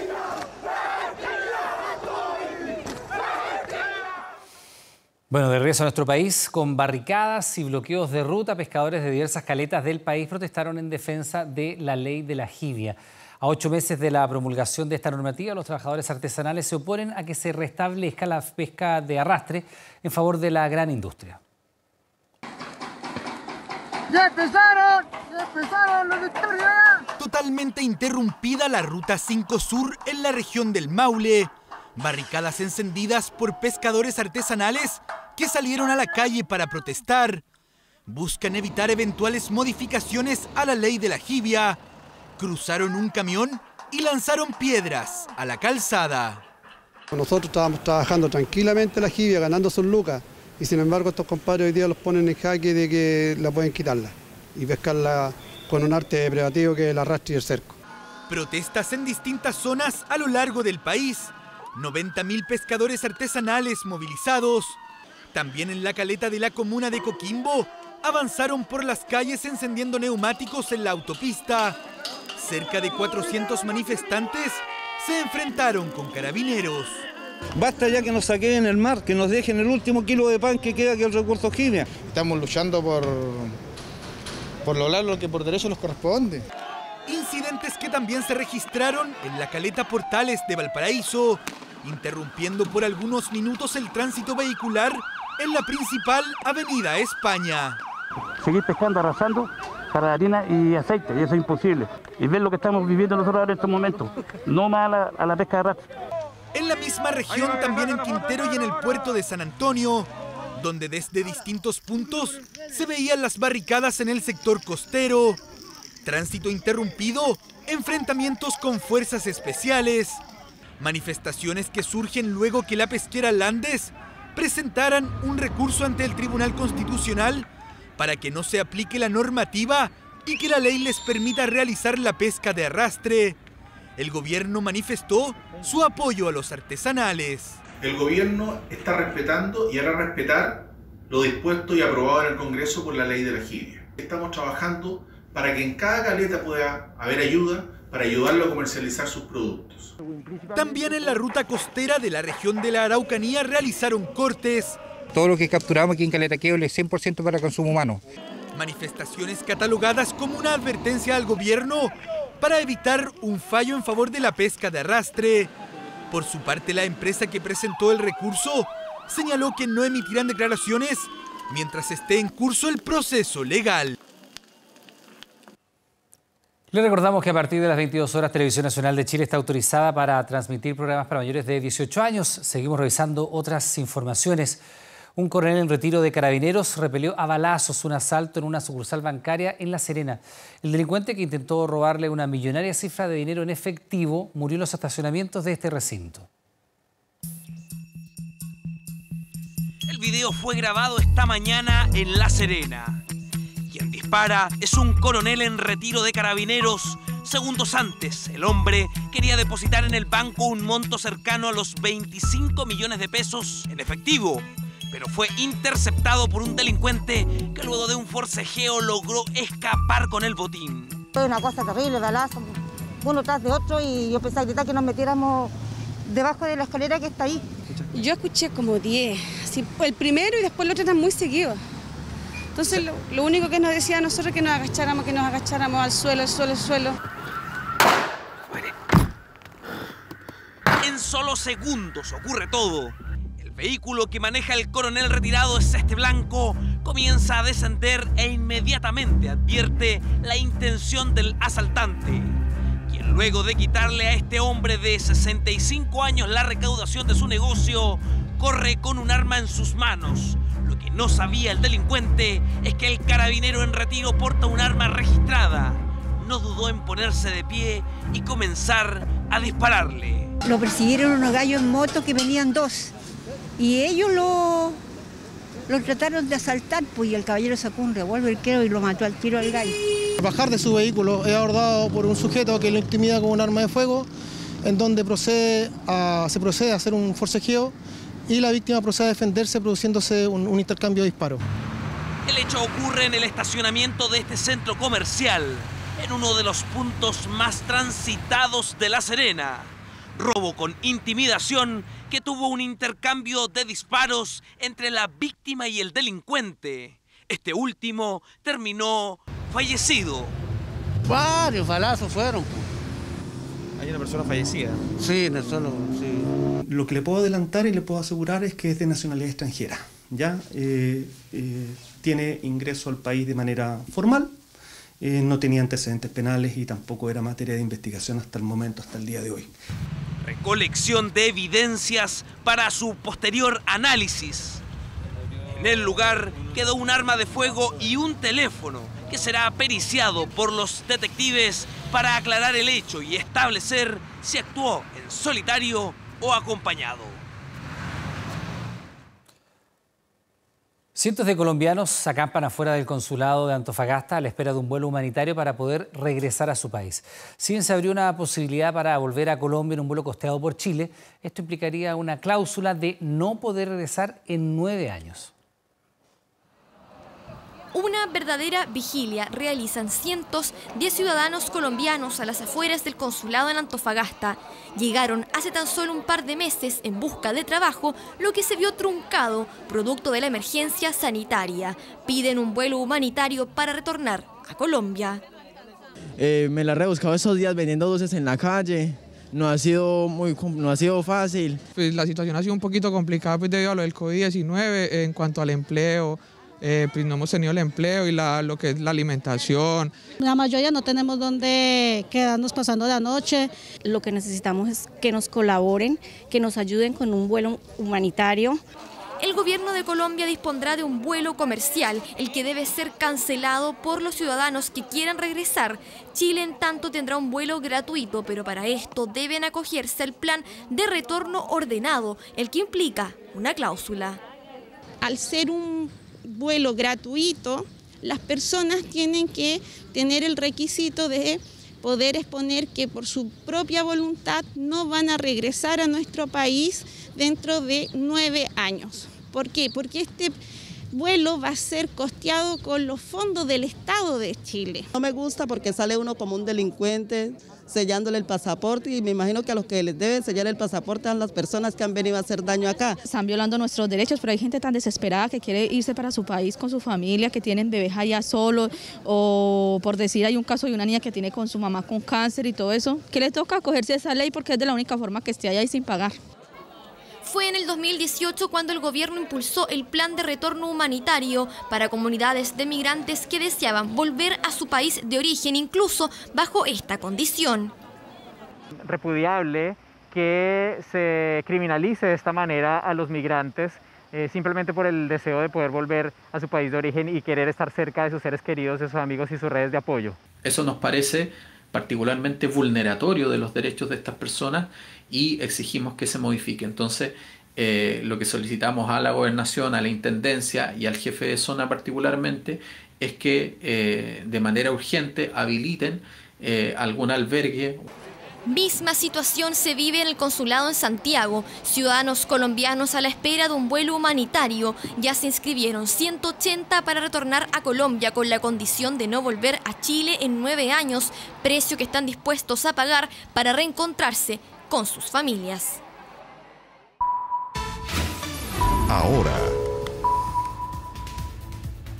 Bueno, de regreso a nuestro país, con barricadas y bloqueos de ruta, pescadores de diversas caletas del país protestaron en defensa de la ley de la jibia. A ocho meses de la promulgación de esta normativa, los trabajadores artesanales se oponen a que se restablezca la pesca de arrastre en favor de la gran industria. ¡Ya empezaron! ¡Ya empezaron los! Totalmente interrumpida la Ruta 5 Sur en la región del Maule. Barricadas encendidas por pescadores artesanales que salieron a la calle para protestar. Buscan evitar eventuales modificaciones a la ley de la jibia. Cruzaron un camión y lanzaron piedras a la calzada. Nosotros estábamos trabajando tranquilamente la jibia, ganando sus lucas, y sin embargo estos compadres hoy día los ponen en jaque de que la pueden quitarla y pescarla con un arte depredativo que es el arrastre y el cerco. Protestas en distintas zonas a lo largo del país. 90.000 pescadores artesanales movilizados. También en la caleta de la comuna de Coquimbo avanzaron por las calles encendiendo neumáticos en la autopista. Cerca de 400 manifestantes se enfrentaron con carabineros. Basta ya que nos saquen el mar, que nos dejen el último kilo de pan que queda que el recurso quimia. Estamos luchando por, por lograr lo que por derecho nos corresponde. Incidentes que también se registraron en la caleta Portales de Valparaíso, interrumpiendo por algunos minutos el tránsito vehicular en la principal avenida España. Seguir pescando, arrasando para harina y aceite, y eso es imposible. Y ver lo que estamos viviendo nosotros ahora en estos momentos, no más a la, a la pesca de arrastre. En la misma región, también en Quintero y en el puerto de San Antonio, donde desde distintos puntos se veían las barricadas en el sector costero. Tránsito interrumpido, enfrentamientos con fuerzas especiales, manifestaciones que surgen luego que la pesquera Landes presentaran un recurso ante el Tribunal Constitucional para que no se aplique la normativa y que la ley les permita realizar la pesca de arrastre. El gobierno manifestó su apoyo a los artesanales. El gobierno está respetando y hará respetar lo dispuesto y aprobado en el Congreso por la ley de la jibia. Estamos trabajando para que en cada caleta pueda haber ayuda para ayudarlo a comercializar sus productos. También en la ruta costera de la región de la Araucanía realizaron cortes. Todo lo que capturamos aquí en Caleta Queole es 100% para consumo humano. Manifestaciones catalogadas como una advertencia al gobierno para evitar un fallo en favor de la pesca de arrastre. Por su parte, la empresa que presentó el recurso señaló que no emitirán declaraciones mientras esté en curso el proceso legal. Recordamos que a partir de las 22 horas Televisión Nacional de Chile está autorizada para transmitir programas para mayores de 18 años. Seguimos revisando otras informaciones. Un coronel en retiro de carabineros repelió a balazos un asalto en una sucursal bancaria en La Serena. El delincuente que intentó robarle una millonaria cifra de dinero en efectivo murió en los estacionamientos de este recinto. El video fue grabado esta mañana en La Serena. Dispara es un coronel en retiro de carabineros. Segundos antes, el hombre quería depositar en el banco un monto cercano a los 25 millones de pesos en efectivo, pero fue interceptado por un delincuente que luego de un forcejeo logró escapar con el botín. Fue una cosa terrible, balazo, uno tras de otro y yo pensaba gritar que nos metiéramos debajo de la escalera que está ahí. Yo escuché como 10, así, el primero y después el otro están muy seguidos. Entonces lo, único que nos decía a nosotros es que nos agacháramos, que nos agacháramos al suelo, al suelo, al suelo. En solo segundos ocurre todo. El vehículo que maneja el coronel retirado es este blanco. Comienza a descender e inmediatamente advierte la intención del asaltante. Quien luego de quitarle a este hombre de 65 años la recaudación de su negocio, corre con un arma en sus manos. No sabía el delincuente es que el carabinero en retiro porta un arma registrada. No dudó en ponerse de pie y comenzar a dispararle. Lo persiguieron unos gallos en moto que venían dos y ellos lo, lo trataron de asaltar, pues y el caballero sacó un revólver creo y lo mató al tiro al gallo. Bajar de su vehículo es abordado por un sujeto que lo intimida con un arma de fuego, en donde procede a- se procede a hacer un forcejeo y la víctima procede a defenderse produciéndose un, un intercambio de disparos. El hecho ocurre en el estacionamiento de este centro comercial, en uno de los puntos más transitados de La Serena. Robo con intimidación que tuvo un intercambio de disparos entre la víctima y el delincuente. Este último terminó fallecido. Varios balazos fueron. Hay una persona fallecida. Sí, no solo, sí. Lo que le puedo adelantar y le puedo asegurar es que es de nacionalidad extranjera. ¿ya? Eh, eh, tiene ingreso al país de manera formal, eh, no tenía antecedentes penales y tampoco era materia de investigación hasta el momento, hasta el día de hoy. Recolección de evidencias para su posterior análisis. En el lugar quedó un arma de fuego y un teléfono que será periciado por los detectives para aclarar el hecho y establecer si actuó en solitario o acompañado. Cientos de colombianos acampan afuera del consulado de Antofagasta a la espera de un vuelo humanitario para poder regresar a su país. Si bien se abrió una posibilidad para volver a Colombia en un vuelo costeado por Chile, esto implicaría una cláusula de no poder regresar en nueve años. Una verdadera vigilia realizan cientos de ciudadanos colombianos a las afueras del consulado en Antofagasta. Llegaron hace tan solo un par de meses en busca de trabajo, lo que se vio truncado producto de la emergencia sanitaria. Piden un vuelo humanitario para retornar a Colombia. Eh, me la he rebuscado esos días vendiendo dulces en la calle. No ha sido muy no ha sido fácil. Pues la situación ha sido un poquito complicada pues, debido a lo del COVID-19 en cuanto al empleo. Eh, pues no hemos tenido el empleo y la- lo que es la alimentación. La mayoría no tenemos dónde quedarnos pasando la noche. Lo que necesitamos es que nos colaboren, que nos ayuden con un vuelo humanitario. El gobierno de Colombia dispondrá de un vuelo comercial, el que debe ser cancelado por los ciudadanos que quieran regresar. Chile, en tanto, tendrá un vuelo gratuito, pero para esto deben acogerse al plan de retorno ordenado, el que implica una cláusula. Al ser un vuelo gratuito, las personas tienen que tener el requisito de poder exponer que por su propia voluntad no van a regresar a nuestro país dentro de nueve años. ¿Por qué? Porque este vuelo va a ser costeado con los fondos del Estado de Chile. No me gusta porque sale uno como un delincuente sellándole el pasaporte y me imagino que a los que les deben sellar el pasaporte a las personas que han venido a hacer daño acá. Están violando nuestros derechos, pero hay gente tan desesperada que quiere irse para su país con su familia, que tienen bebés allá solos, o por decir, hay un caso de una niña que tiene con su mamá con cáncer y todo eso, que le toca acogerse a esa ley porque es de la única forma que esté allá y sin pagar. Fue en el 2018 cuando el gobierno impulsó el plan de retorno humanitario para comunidades de migrantes que deseaban volver a su país de origen, incluso bajo esta condición. repudiable que se criminalice de esta manera a los migrantes eh, simplemente por el deseo de poder volver a su país de origen y querer estar cerca de sus seres queridos, de sus amigos y sus redes de apoyo. Eso nos parece particularmente vulneratorio de los derechos de estas personas y exigimos que se modifique. Entonces, eh, lo que solicitamos a la gobernación, a la intendencia y al jefe de zona particularmente es que eh, de manera urgente habiliten eh, algún albergue. Misma situación se vive en el consulado en Santiago. Ciudadanos colombianos a la espera de un vuelo humanitario ya se inscribieron 180 para retornar a Colombia con la condición de no volver a Chile en nueve años, precio que están dispuestos a pagar para reencontrarse con sus familias. Ahora.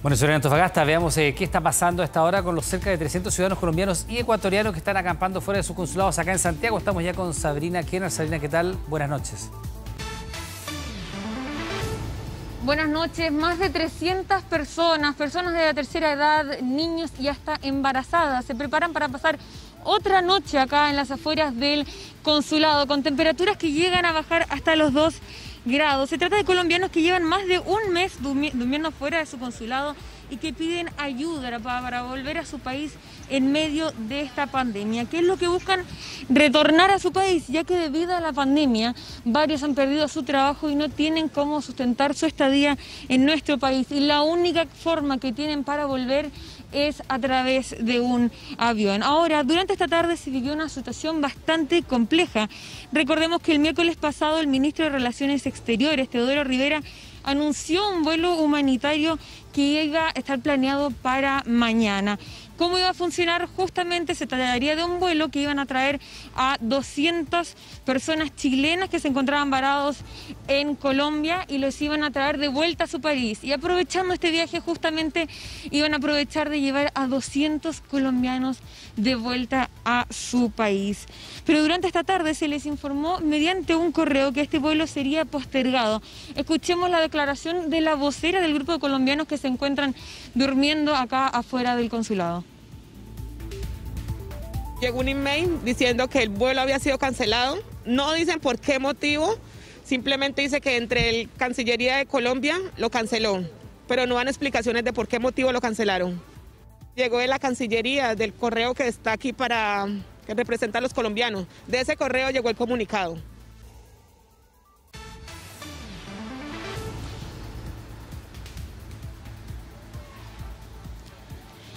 Bueno, señor Antofagasta, veamos eh, qué está pasando a esta hora con los cerca de 300 ciudadanos colombianos y ecuatorianos que están acampando fuera de sus consulados acá en Santiago. Estamos ya con Sabrina Kenner. Sabrina, ¿qué tal? Buenas noches. Buenas noches. Más de 300 personas, personas de la tercera edad, niños y hasta embarazadas, se preparan para pasar otra noche acá en las afueras del consulado, con temperaturas que llegan a bajar hasta los 2 grados. Se trata de colombianos que llevan más de un mes durmiendo fuera de su consulado y que piden ayuda para, volver a su país en medio de esta pandemia. ¿Qué es lo que buscan? Retornar a su país, ya que debido a la pandemia varios han perdido su trabajo y no tienen cómo sustentar su estadía en nuestro país. Y la única forma que tienen para volver es a través de un avión. Ahora, durante esta tarde se vivió una situación bastante compleja. Recordemos que el miércoles pasado el ministro de Relaciones Exteriores, Teodoro Rivera, anunció un vuelo humanitario que iba a estar planeado para mañana. ¿Cómo iba a funcionar? Justamente se trataría de un vuelo que iban a traer a 200 personas chilenas que se encontraban varados en Colombia y los iban a traer de vuelta a su país. Y aprovechando este viaje justamente iban a aprovechar de llevar a 200 colombianos de vuelta a su país. Pero durante esta tarde se les informó mediante un correo que este vuelo sería postergado. Escuchemos la declaración de la vocera del grupo de colombianos que se encuentran durmiendo acá afuera del consulado. Llegó un email diciendo que el vuelo había sido cancelado. No dicen por qué motivo, simplemente dice que entre el Cancillería de Colombia lo canceló, pero no dan explicaciones de por qué motivo lo cancelaron. Llegó de la Cancillería, del correo que está aquí para que representa a los colombianos. De ese correo llegó el comunicado.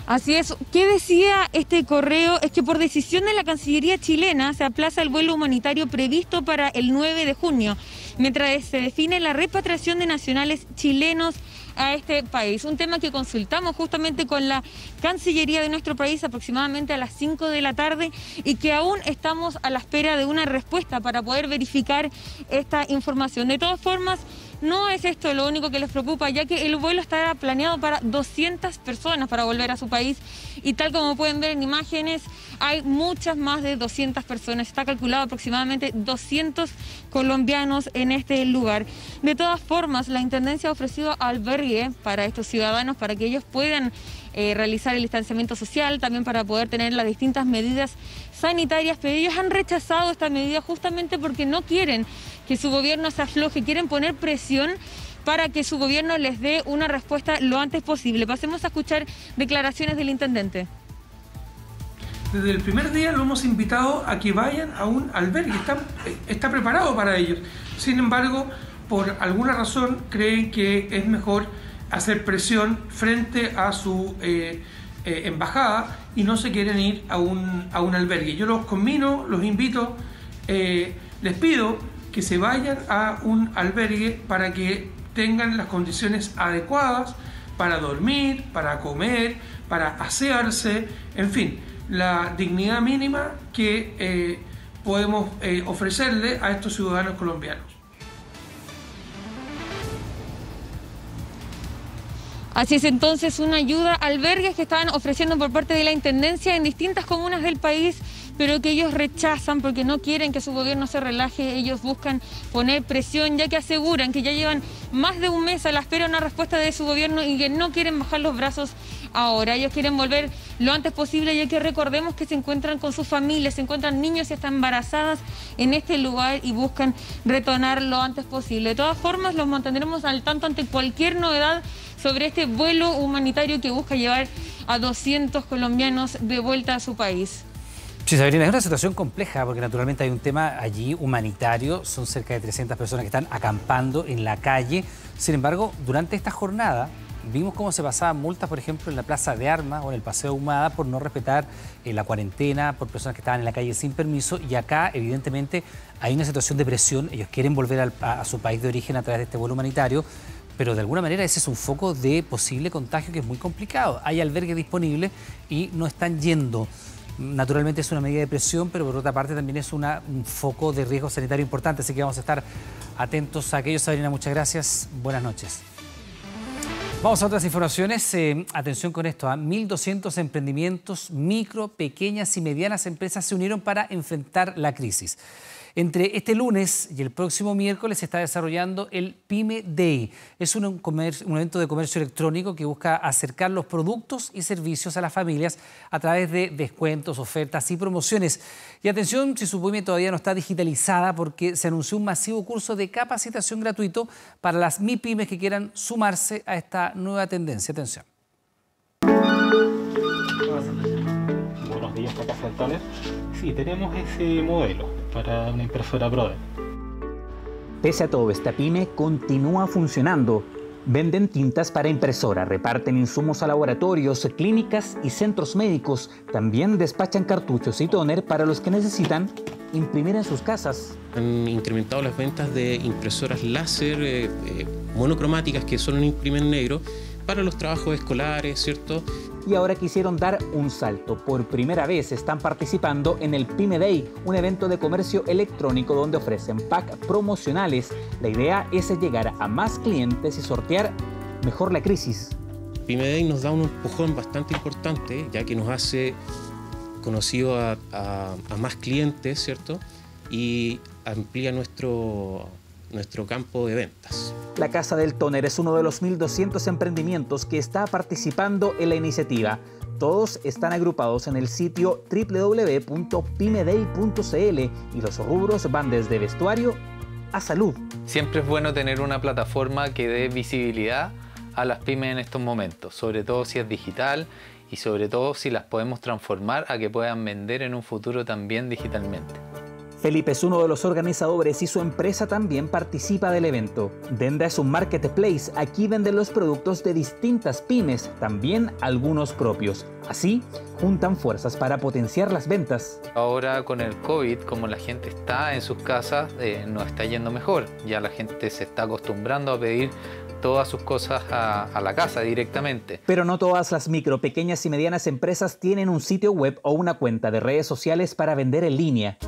Así es. ¿Qué decía este correo? Es que por decisión de la Cancillería chilena se aplaza el vuelo humanitario previsto para el 9 de junio, mientras se define la repatriación de nacionales chilenos a este país. Un tema que consultamos justamente con la Cancillería de nuestro país aproximadamente a las 5 de la tarde y que aún estamos a la espera de una respuesta para poder verificar esta información. De todas formas, no es esto lo único que les preocupa, ya que el vuelo está planeado para 200 personas para volver a su país y tal como pueden ver en imágenes, hay muchas más de 200 personas. Está calculado aproximadamente 200 colombianos en este lugar. De todas formas, la Intendencia ha ofrecido albergue para estos ciudadanos para que ellos puedan eh, realizar el distanciamiento social, también para poder tener las distintas medidas sanitarias, pero ellos han rechazado esta medida justamente porque no quieren que su gobierno se afloje, quieren poner presión para que su gobierno les dé una respuesta lo antes posible. Pasemos a escuchar declaraciones del intendente. Desde el primer día lo hemos invitado a que vayan a un albergue, está, está preparado para ellos. Sin embargo, por alguna razón creen que es mejor hacer presión frente a su eh, eh, embajada y no se quieren ir a un, a un albergue. Yo los conmino, los invito, eh, les pido que se vayan a un albergue para que tengan las condiciones adecuadas para dormir, para comer, para asearse, en fin, la dignidad mínima que eh, podemos eh, ofrecerle a estos ciudadanos colombianos. Así es entonces una ayuda albergues que están ofreciendo por parte de la Intendencia en distintas comunas del país pero que ellos rechazan porque no quieren que su gobierno se relaje, ellos buscan poner presión ya que aseguran que ya llevan más de un mes a la espera de una respuesta de su gobierno y que no quieren bajar los brazos ahora, ellos quieren volver lo antes posible ya que recordemos que se encuentran con sus familias, se encuentran niños y están embarazadas en este lugar y buscan retornar lo antes posible. De todas formas, los mantendremos al tanto ante cualquier novedad sobre este vuelo humanitario que busca llevar a 200 colombianos de vuelta a su país. Sí, Sabrina, es una situación compleja porque naturalmente hay un tema allí humanitario, son cerca de 300 personas que están acampando en la calle. Sin embargo, durante esta jornada vimos cómo se pasaban multas, por ejemplo, en la Plaza de Armas o en el Paseo Humada por no respetar eh, la cuarentena, por personas que estaban en la calle sin permiso. Y acá, evidentemente, hay una situación de presión. Ellos quieren volver a, su país de origen a través de este vuelo humanitario pero de alguna manera ese es un foco de posible contagio que es muy complicado. Hay albergues disponibles y no están yendo. Naturalmente es una medida de presión, pero por otra parte también es un foco de riesgo sanitario importante, así que vamos a estar atentos a aquello. Sabrina, muchas gracias. Buenas noches. Vamos a otras informaciones. Eh, atención con esto. 1.200 ¿ah? emprendimientos, micro, pequeñas y medianas empresas se unieron para enfrentar la crisis. Entre este lunes y el próximo miércoles se está desarrollando el Pyme Day. Es un, evento de comercio electrónico que busca acercar los productos y servicios a las familias a través de descuentos, ofertas y promociones. Y atención, si su pyme todavía no está digitalizada porque se anunció un masivo curso de capacitación gratuito para las MIPYMES que quieran sumarse a esta nueva tendencia. Atención. Sí, tenemos ese modelo para una impresora Brother. Pese a todo, esta pyme continúa funcionando. Venden tintas para impresora, reparten insumos a laboratorios, clínicas y centros médicos. También despachan cartuchos y toner para los que necesitan imprimir en sus casas. Han incrementado las ventas de impresoras láser eh, eh, monocromáticas que solo imprimen negro para los trabajos escolares, ¿cierto? y ahora quisieron dar un salto. Por primera vez están participando en el Pyme Day, un evento de comercio electrónico donde ofrecen pack promocionales. La idea es llegar a más clientes y sortear mejor la crisis. Pyme Day nos da un empujón bastante importante, ya que nos hace conocido a, a más clientes, ¿cierto? Y amplía nuestro nuestro campo de ventas. La Casa del Toner es uno de los 1.200 emprendimientos que está participando en la iniciativa. Todos están agrupados en el sitio www.pimeday.cl y los rubros van desde vestuario a salud. Siempre es bueno tener una plataforma que dé visibilidad a las pymes en estos momentos, sobre todo si es digital y sobre todo si las podemos transformar a que puedan vender en un futuro también digitalmente. Felipe es uno de los organizadores y su empresa también participa del evento. Denda es un marketplace, aquí venden los productos de distintas pymes, también algunos propios. Así, juntan fuerzas para potenciar las ventas. Ahora con el COVID, como la gente está en sus casas, eh, no está yendo mejor. Ya la gente se está acostumbrando a pedir todas sus cosas a, a, la casa directamente. Pero no todas las micro, pequeñas y medianas empresas tienen un sitio web o una cuenta de redes sociales para vender en línea.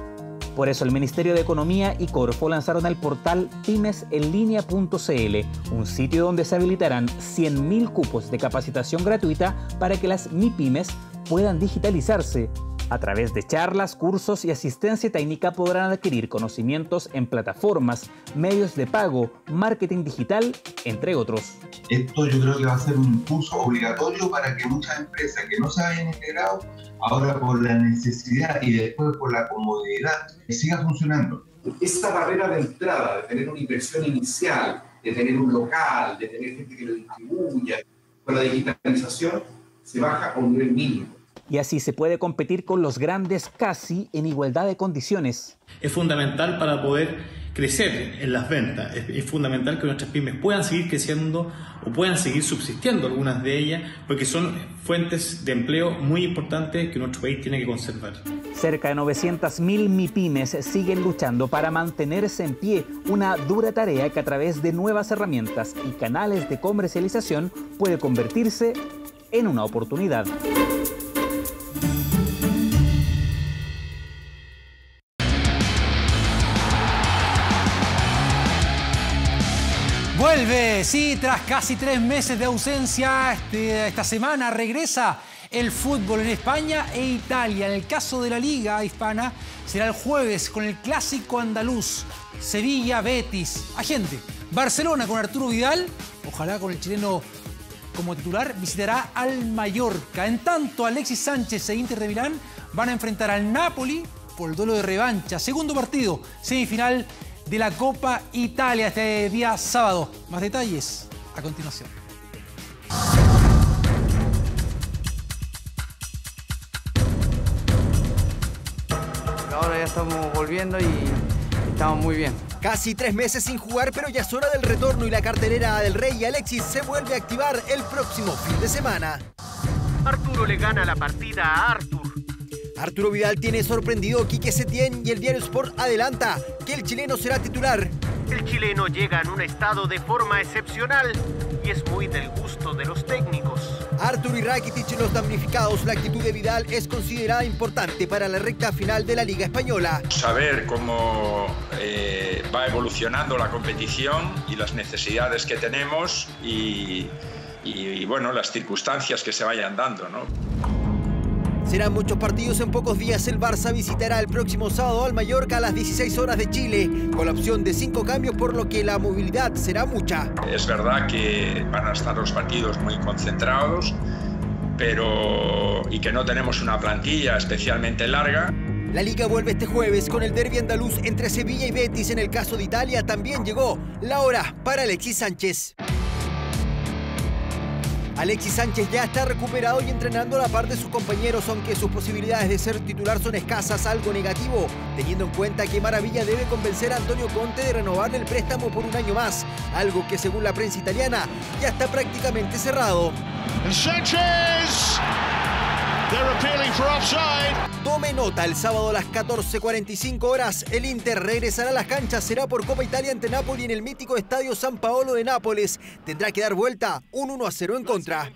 Por eso el Ministerio de Economía y Corfo lanzaron el portal pymesenlinea.cl, un sitio donde se habilitarán 100.000 cupos de capacitación gratuita para que las MIPYMES puedan digitalizarse a través de charlas, cursos y asistencia técnica podrán adquirir conocimientos en plataformas, medios de pago, marketing digital, entre otros. Esto yo creo que va a ser un impulso obligatorio para que muchas empresas que no se hayan integrado, ahora por la necesidad y después por la comodidad, siga funcionando. Esta barrera de entrada, de tener una inversión inicial, de tener un local, de tener gente que lo distribuya, con la digitalización, se baja a un nivel mínimo y así se puede competir con los grandes casi en igualdad de condiciones. Es fundamental para poder crecer en las ventas, es, fundamental que nuestras pymes puedan seguir creciendo o puedan seguir subsistiendo algunas de ellas, porque son fuentes de empleo muy importantes que nuestro país tiene que conservar. Cerca de 900.000 MIPIMES siguen luchando para mantenerse en pie, una dura tarea que a través de nuevas herramientas y canales de comercialización puede convertirse en una oportunidad. Vuelve, sí, tras casi tres meses de ausencia, este, esta semana regresa el fútbol en España e Italia. En el caso de la Liga Hispana, será el jueves con el clásico andaluz, Sevilla, Betis. Agente, Barcelona con Arturo Vidal, ojalá con el chileno como titular, visitará al Mallorca. En tanto, Alexis Sánchez e Inter de Milán van a enfrentar al Napoli por el duelo de revancha. Segundo partido, semifinal de la Copa Italia este día sábado. Más detalles a continuación. ya estamos volviendo y estamos muy bien. Casi tres meses sin jugar, pero ya es hora del retorno y la cartelera del Rey Alexis se vuelve a activar el próximo fin de semana. Arturo le gana la partida a Artur. Arturo Vidal tiene sorprendido a Quique Setién y el diario Sport adelanta que el chileno será titular. El chileno llega en un estado de forma excepcional y es muy del gusto de los técnicos. Artur y Rakitic los damnificados, la actitud de Vidal es considerada importante para la recta final de la Liga Española. Saber cómo eh, va evolucionando la competición y las necesidades que tenemos y, y, bueno, las circunstancias que se vayan dando, ¿no? Serán muchos partidos en pocos días. El Barça visitará el próximo sábado al Mallorca a las 16 horas de Chile, con la opción de cinco cambios, por lo que la movilidad será mucha. Es verdad que van a estar los partidos muy concentrados, pero y que no tenemos una plantilla especialmente larga. La liga vuelve este jueves con el derby andaluz entre Sevilla y Betis. En el caso de Italia también llegó la hora para Alexis Sánchez. Alexis Sánchez ya está recuperado y entrenando a la par de sus compañeros, aunque sus posibilidades de ser titular son escasas, algo negativo, teniendo en cuenta que Maravilla debe convencer a Antonio Conte de renovarle el préstamo por un año más, algo que según la prensa italiana ya está prácticamente cerrado. Sánchez Tome nota, el sábado a las 14.45 horas, el Inter regresará a las canchas, será por Copa Italia ante Napoli en el mítico Estadio San Paolo de Nápoles. Tendrá que dar vuelta un 1 a 0 en contra.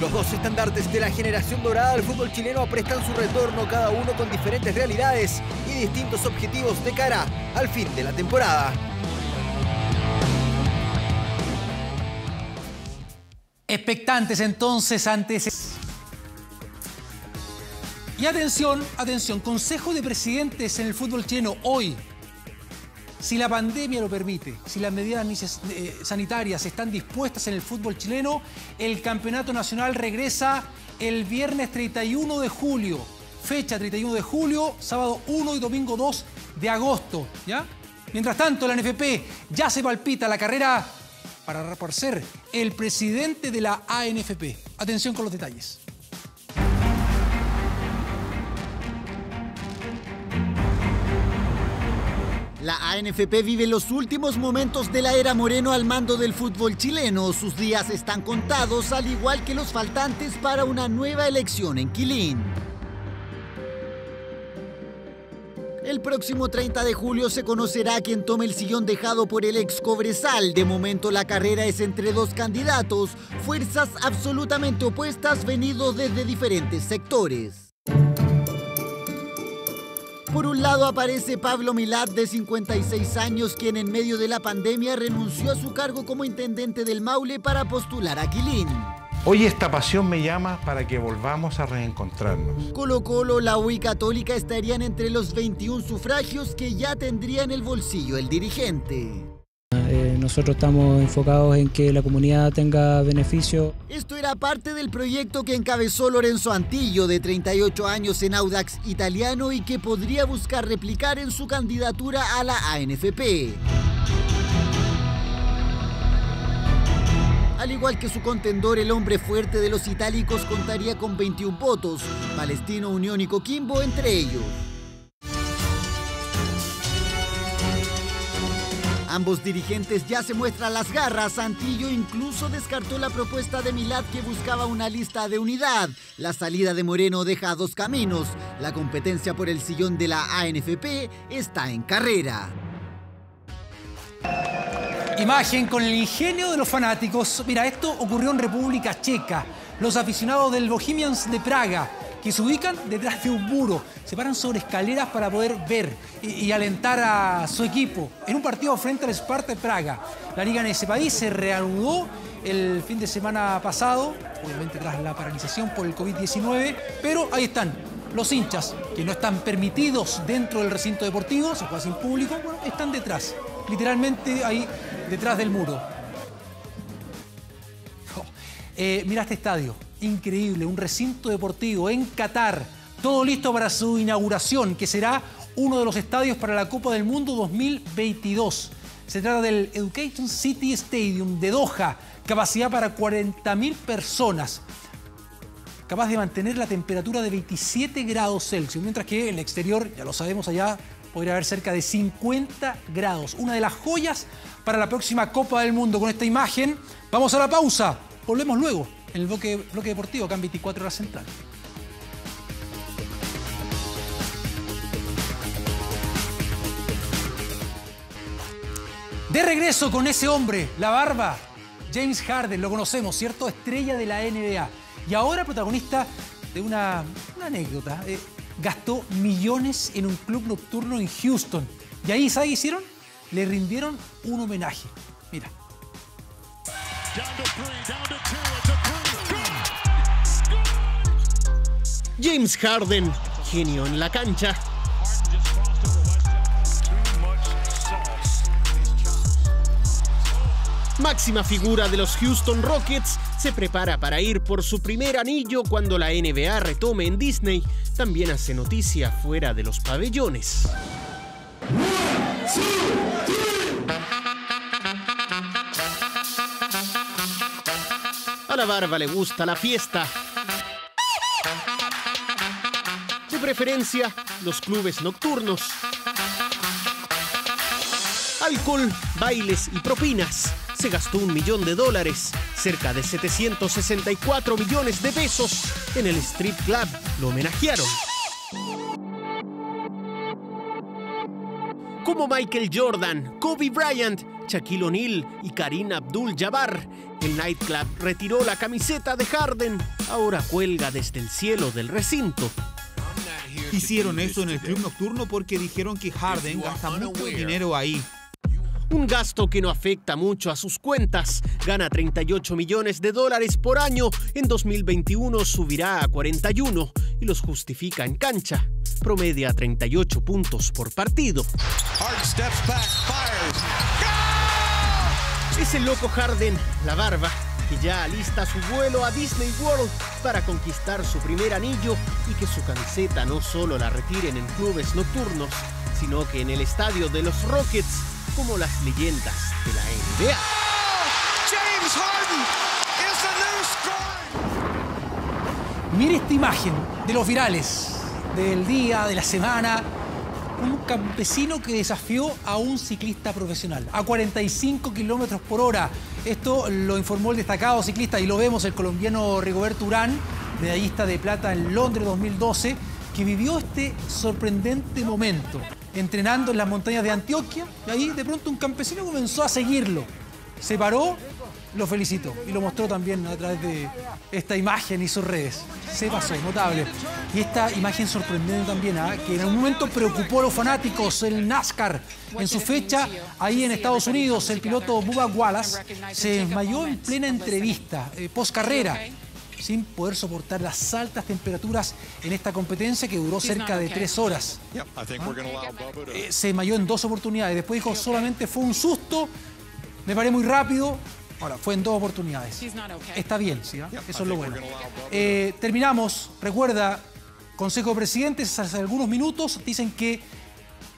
Los dos estandartes de la generación dorada del fútbol chileno aprestan su retorno, cada uno con diferentes realidades y distintos objetivos de cara al fin de la temporada. Expectantes entonces antes. Y atención, atención, Consejo de Presidentes en el fútbol chileno hoy. Si la pandemia lo permite, si las medidas eh, sanitarias están dispuestas en el fútbol chileno, el campeonato nacional regresa el viernes 31 de julio. Fecha 31 de julio, sábado 1 y domingo 2 de agosto. ¿ya? Mientras tanto, la NFP ya se palpita la carrera para por ser el presidente de la ANFP. Atención con los detalles. La ANFP vive los últimos momentos de la era Moreno al mando del fútbol chileno. Sus días están contados, al igual que los faltantes para una nueva elección en Quilín. El próximo 30 de julio se conocerá quién tome el sillón dejado por el ex Cobresal. De momento la carrera es entre dos candidatos, fuerzas absolutamente opuestas venidos desde diferentes sectores. Por un lado aparece Pablo Milad, de 56 años, quien en medio de la pandemia renunció a su cargo como intendente del Maule para postular a Quilín. Hoy esta pasión me llama para que volvamos a reencontrarnos. Colo Colo, la UI Católica estarían entre los 21 sufragios que ya tendría en el bolsillo el dirigente. Eh, nosotros estamos enfocados en que la comunidad tenga beneficio. Esto era parte del proyecto que encabezó Lorenzo Antillo, de 38 años en Audax italiano y que podría buscar replicar en su candidatura a la ANFP. Al igual que su contendor, el hombre fuerte de los itálicos contaría con 21 votos, Palestino, Unión y Coquimbo entre ellos. Ambos dirigentes ya se muestran las garras. Santillo incluso descartó la propuesta de Milad que buscaba una lista de unidad. La salida de Moreno deja dos caminos. La competencia por el sillón de la ANFP está en carrera. Imagen con el ingenio de los fanáticos. Mira, esto ocurrió en República Checa. Los aficionados del Bohemians de Praga, que se ubican detrás de un muro, se paran sobre escaleras para poder ver y, alentar a su equipo en un partido frente al Sparta de Praga. La liga en ese país se reanudó el fin de semana pasado, obviamente tras la paralización por el COVID-19, pero ahí están los hinchas que no están permitidos dentro del recinto deportivo, se juega sin público, bueno, están detrás, literalmente ahí detrás del muro. Oh, eh, mira este estadio, increíble, un recinto deportivo en Qatar, todo listo para su inauguración, que será uno de los estadios para la Copa del Mundo 2022. Se trata del Education City Stadium de Doha, capacidad para 40.000 personas. capaz de mantener la temperatura de 27 grados Celsius, mientras que en el exterior, ya lo sabemos allá, podría haber cerca de 50 grados. Una de las joyas para la próxima Copa del Mundo. Con esta imagen, vamos a la pausa. Volvemos luego en el bloque, bloque deportivo, acá en 24 horas central. De regreso con ese hombre, la barba, James Harden, lo conocemos, ¿cierto? Estrella de la NBA. Y ahora protagonista de una, anécdota. Eh, gastó millones en un club nocturno en Houston. Y ahí, ¿sabes qué hicieron? Le rindieron un homenaje. Mira. James Harden, genio en la cancha. Máxima figura de los Houston Rockets, se prepara para ir por su primer anillo cuando la NBA retome en Disney. También hace noticia fuera de los pabellones. A la barba le gusta la fiesta. De preferencia, los clubes nocturnos. Alcohol, bailes y propinas. Se gastó un millón de dólares, cerca de 764 millones de pesos, en el Strip Club. Lo homenajearon. Como Michael Jordan, Kobe Bryant, Shaquille O'Neal y Karim Abdul-Jabbar, el nightclub retiró la camiseta de Harden. Ahora cuelga desde el cielo del recinto. Hicieron eso en el club nocturno porque dijeron que Harden gasta mucho dinero ahí. Un gasto que no afecta mucho a sus cuentas. Gana 38 millones de dólares por año. En 2021 subirá a 41 y los justifica en cancha. Promedia 38 puntos por partido. Es el loco Harden, la barba, que ya alista su vuelo a Disney World para conquistar su primer anillo y que su camiseta no solo la retiren en clubes nocturnos, sino que en el estadio de los Rockets como las leyendas de la NBA. James Harden Mire esta imagen de los virales del día, de la semana. Un campesino que desafió a un ciclista profesional a 45 kilómetros por hora. Esto lo informó el destacado ciclista y lo vemos el colombiano Rigoberto Urán, medallista de plata en Londres 2012, que vivió este sorprendente momento entrenando en las montañas de Antioquia y ahí de pronto un campesino comenzó a seguirlo. Se paró, lo felicitó y lo mostró también a través de esta imagen y sus redes. Se pasó, notable. Y esta imagen sorprendente también, ¿ah? que en un momento preocupó a los fanáticos, el NASCAR. En su fecha, ahí en Estados Unidos, el piloto Bubba Wallace se desmayó en plena entrevista, eh, post carrera sin poder soportar las altas temperaturas en esta competencia que duró cerca de tres horas. Eh, se desmayó en dos oportunidades. Después dijo, solamente fue un susto, me paré muy rápido. Ahora, fue en dos oportunidades. Está bien, ¿sí? Eso es lo bueno. Eh, terminamos. Recuerda, Consejo de Presidentes, hace algunos minutos dicen que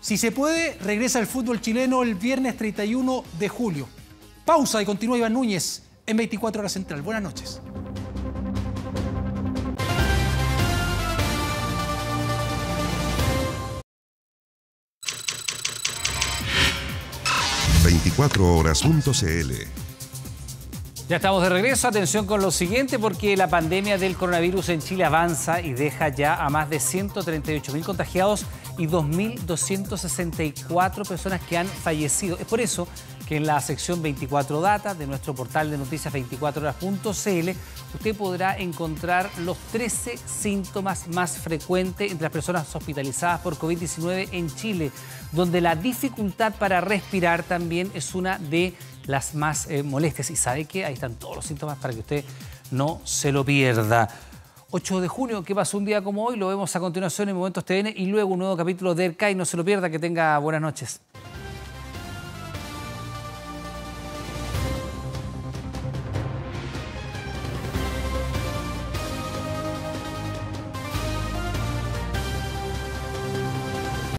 si se puede, regresa el fútbol chileno el viernes 31 de julio. Pausa y continúa Iván Núñez en 24 horas central. Buenas noches. 24horas.cl. Ya estamos de regreso. Atención con lo siguiente porque la pandemia del coronavirus en Chile avanza y deja ya a más de 138 mil contagiados y 2.264 personas que han fallecido. Es por eso que en la sección 24 Data de nuestro portal de noticias 24horas.cl usted podrá encontrar los 13 síntomas más frecuentes entre las personas hospitalizadas por COVID-19 en Chile, donde la dificultad para respirar también es una de las más eh, molestias. Y sabe que ahí están todos los síntomas para que usted no se lo pierda. 8 de junio, ¿qué pasó un día como hoy? Lo vemos a continuación en Momentos TN y luego un nuevo capítulo de ERCAI. No se lo pierda, que tenga buenas noches.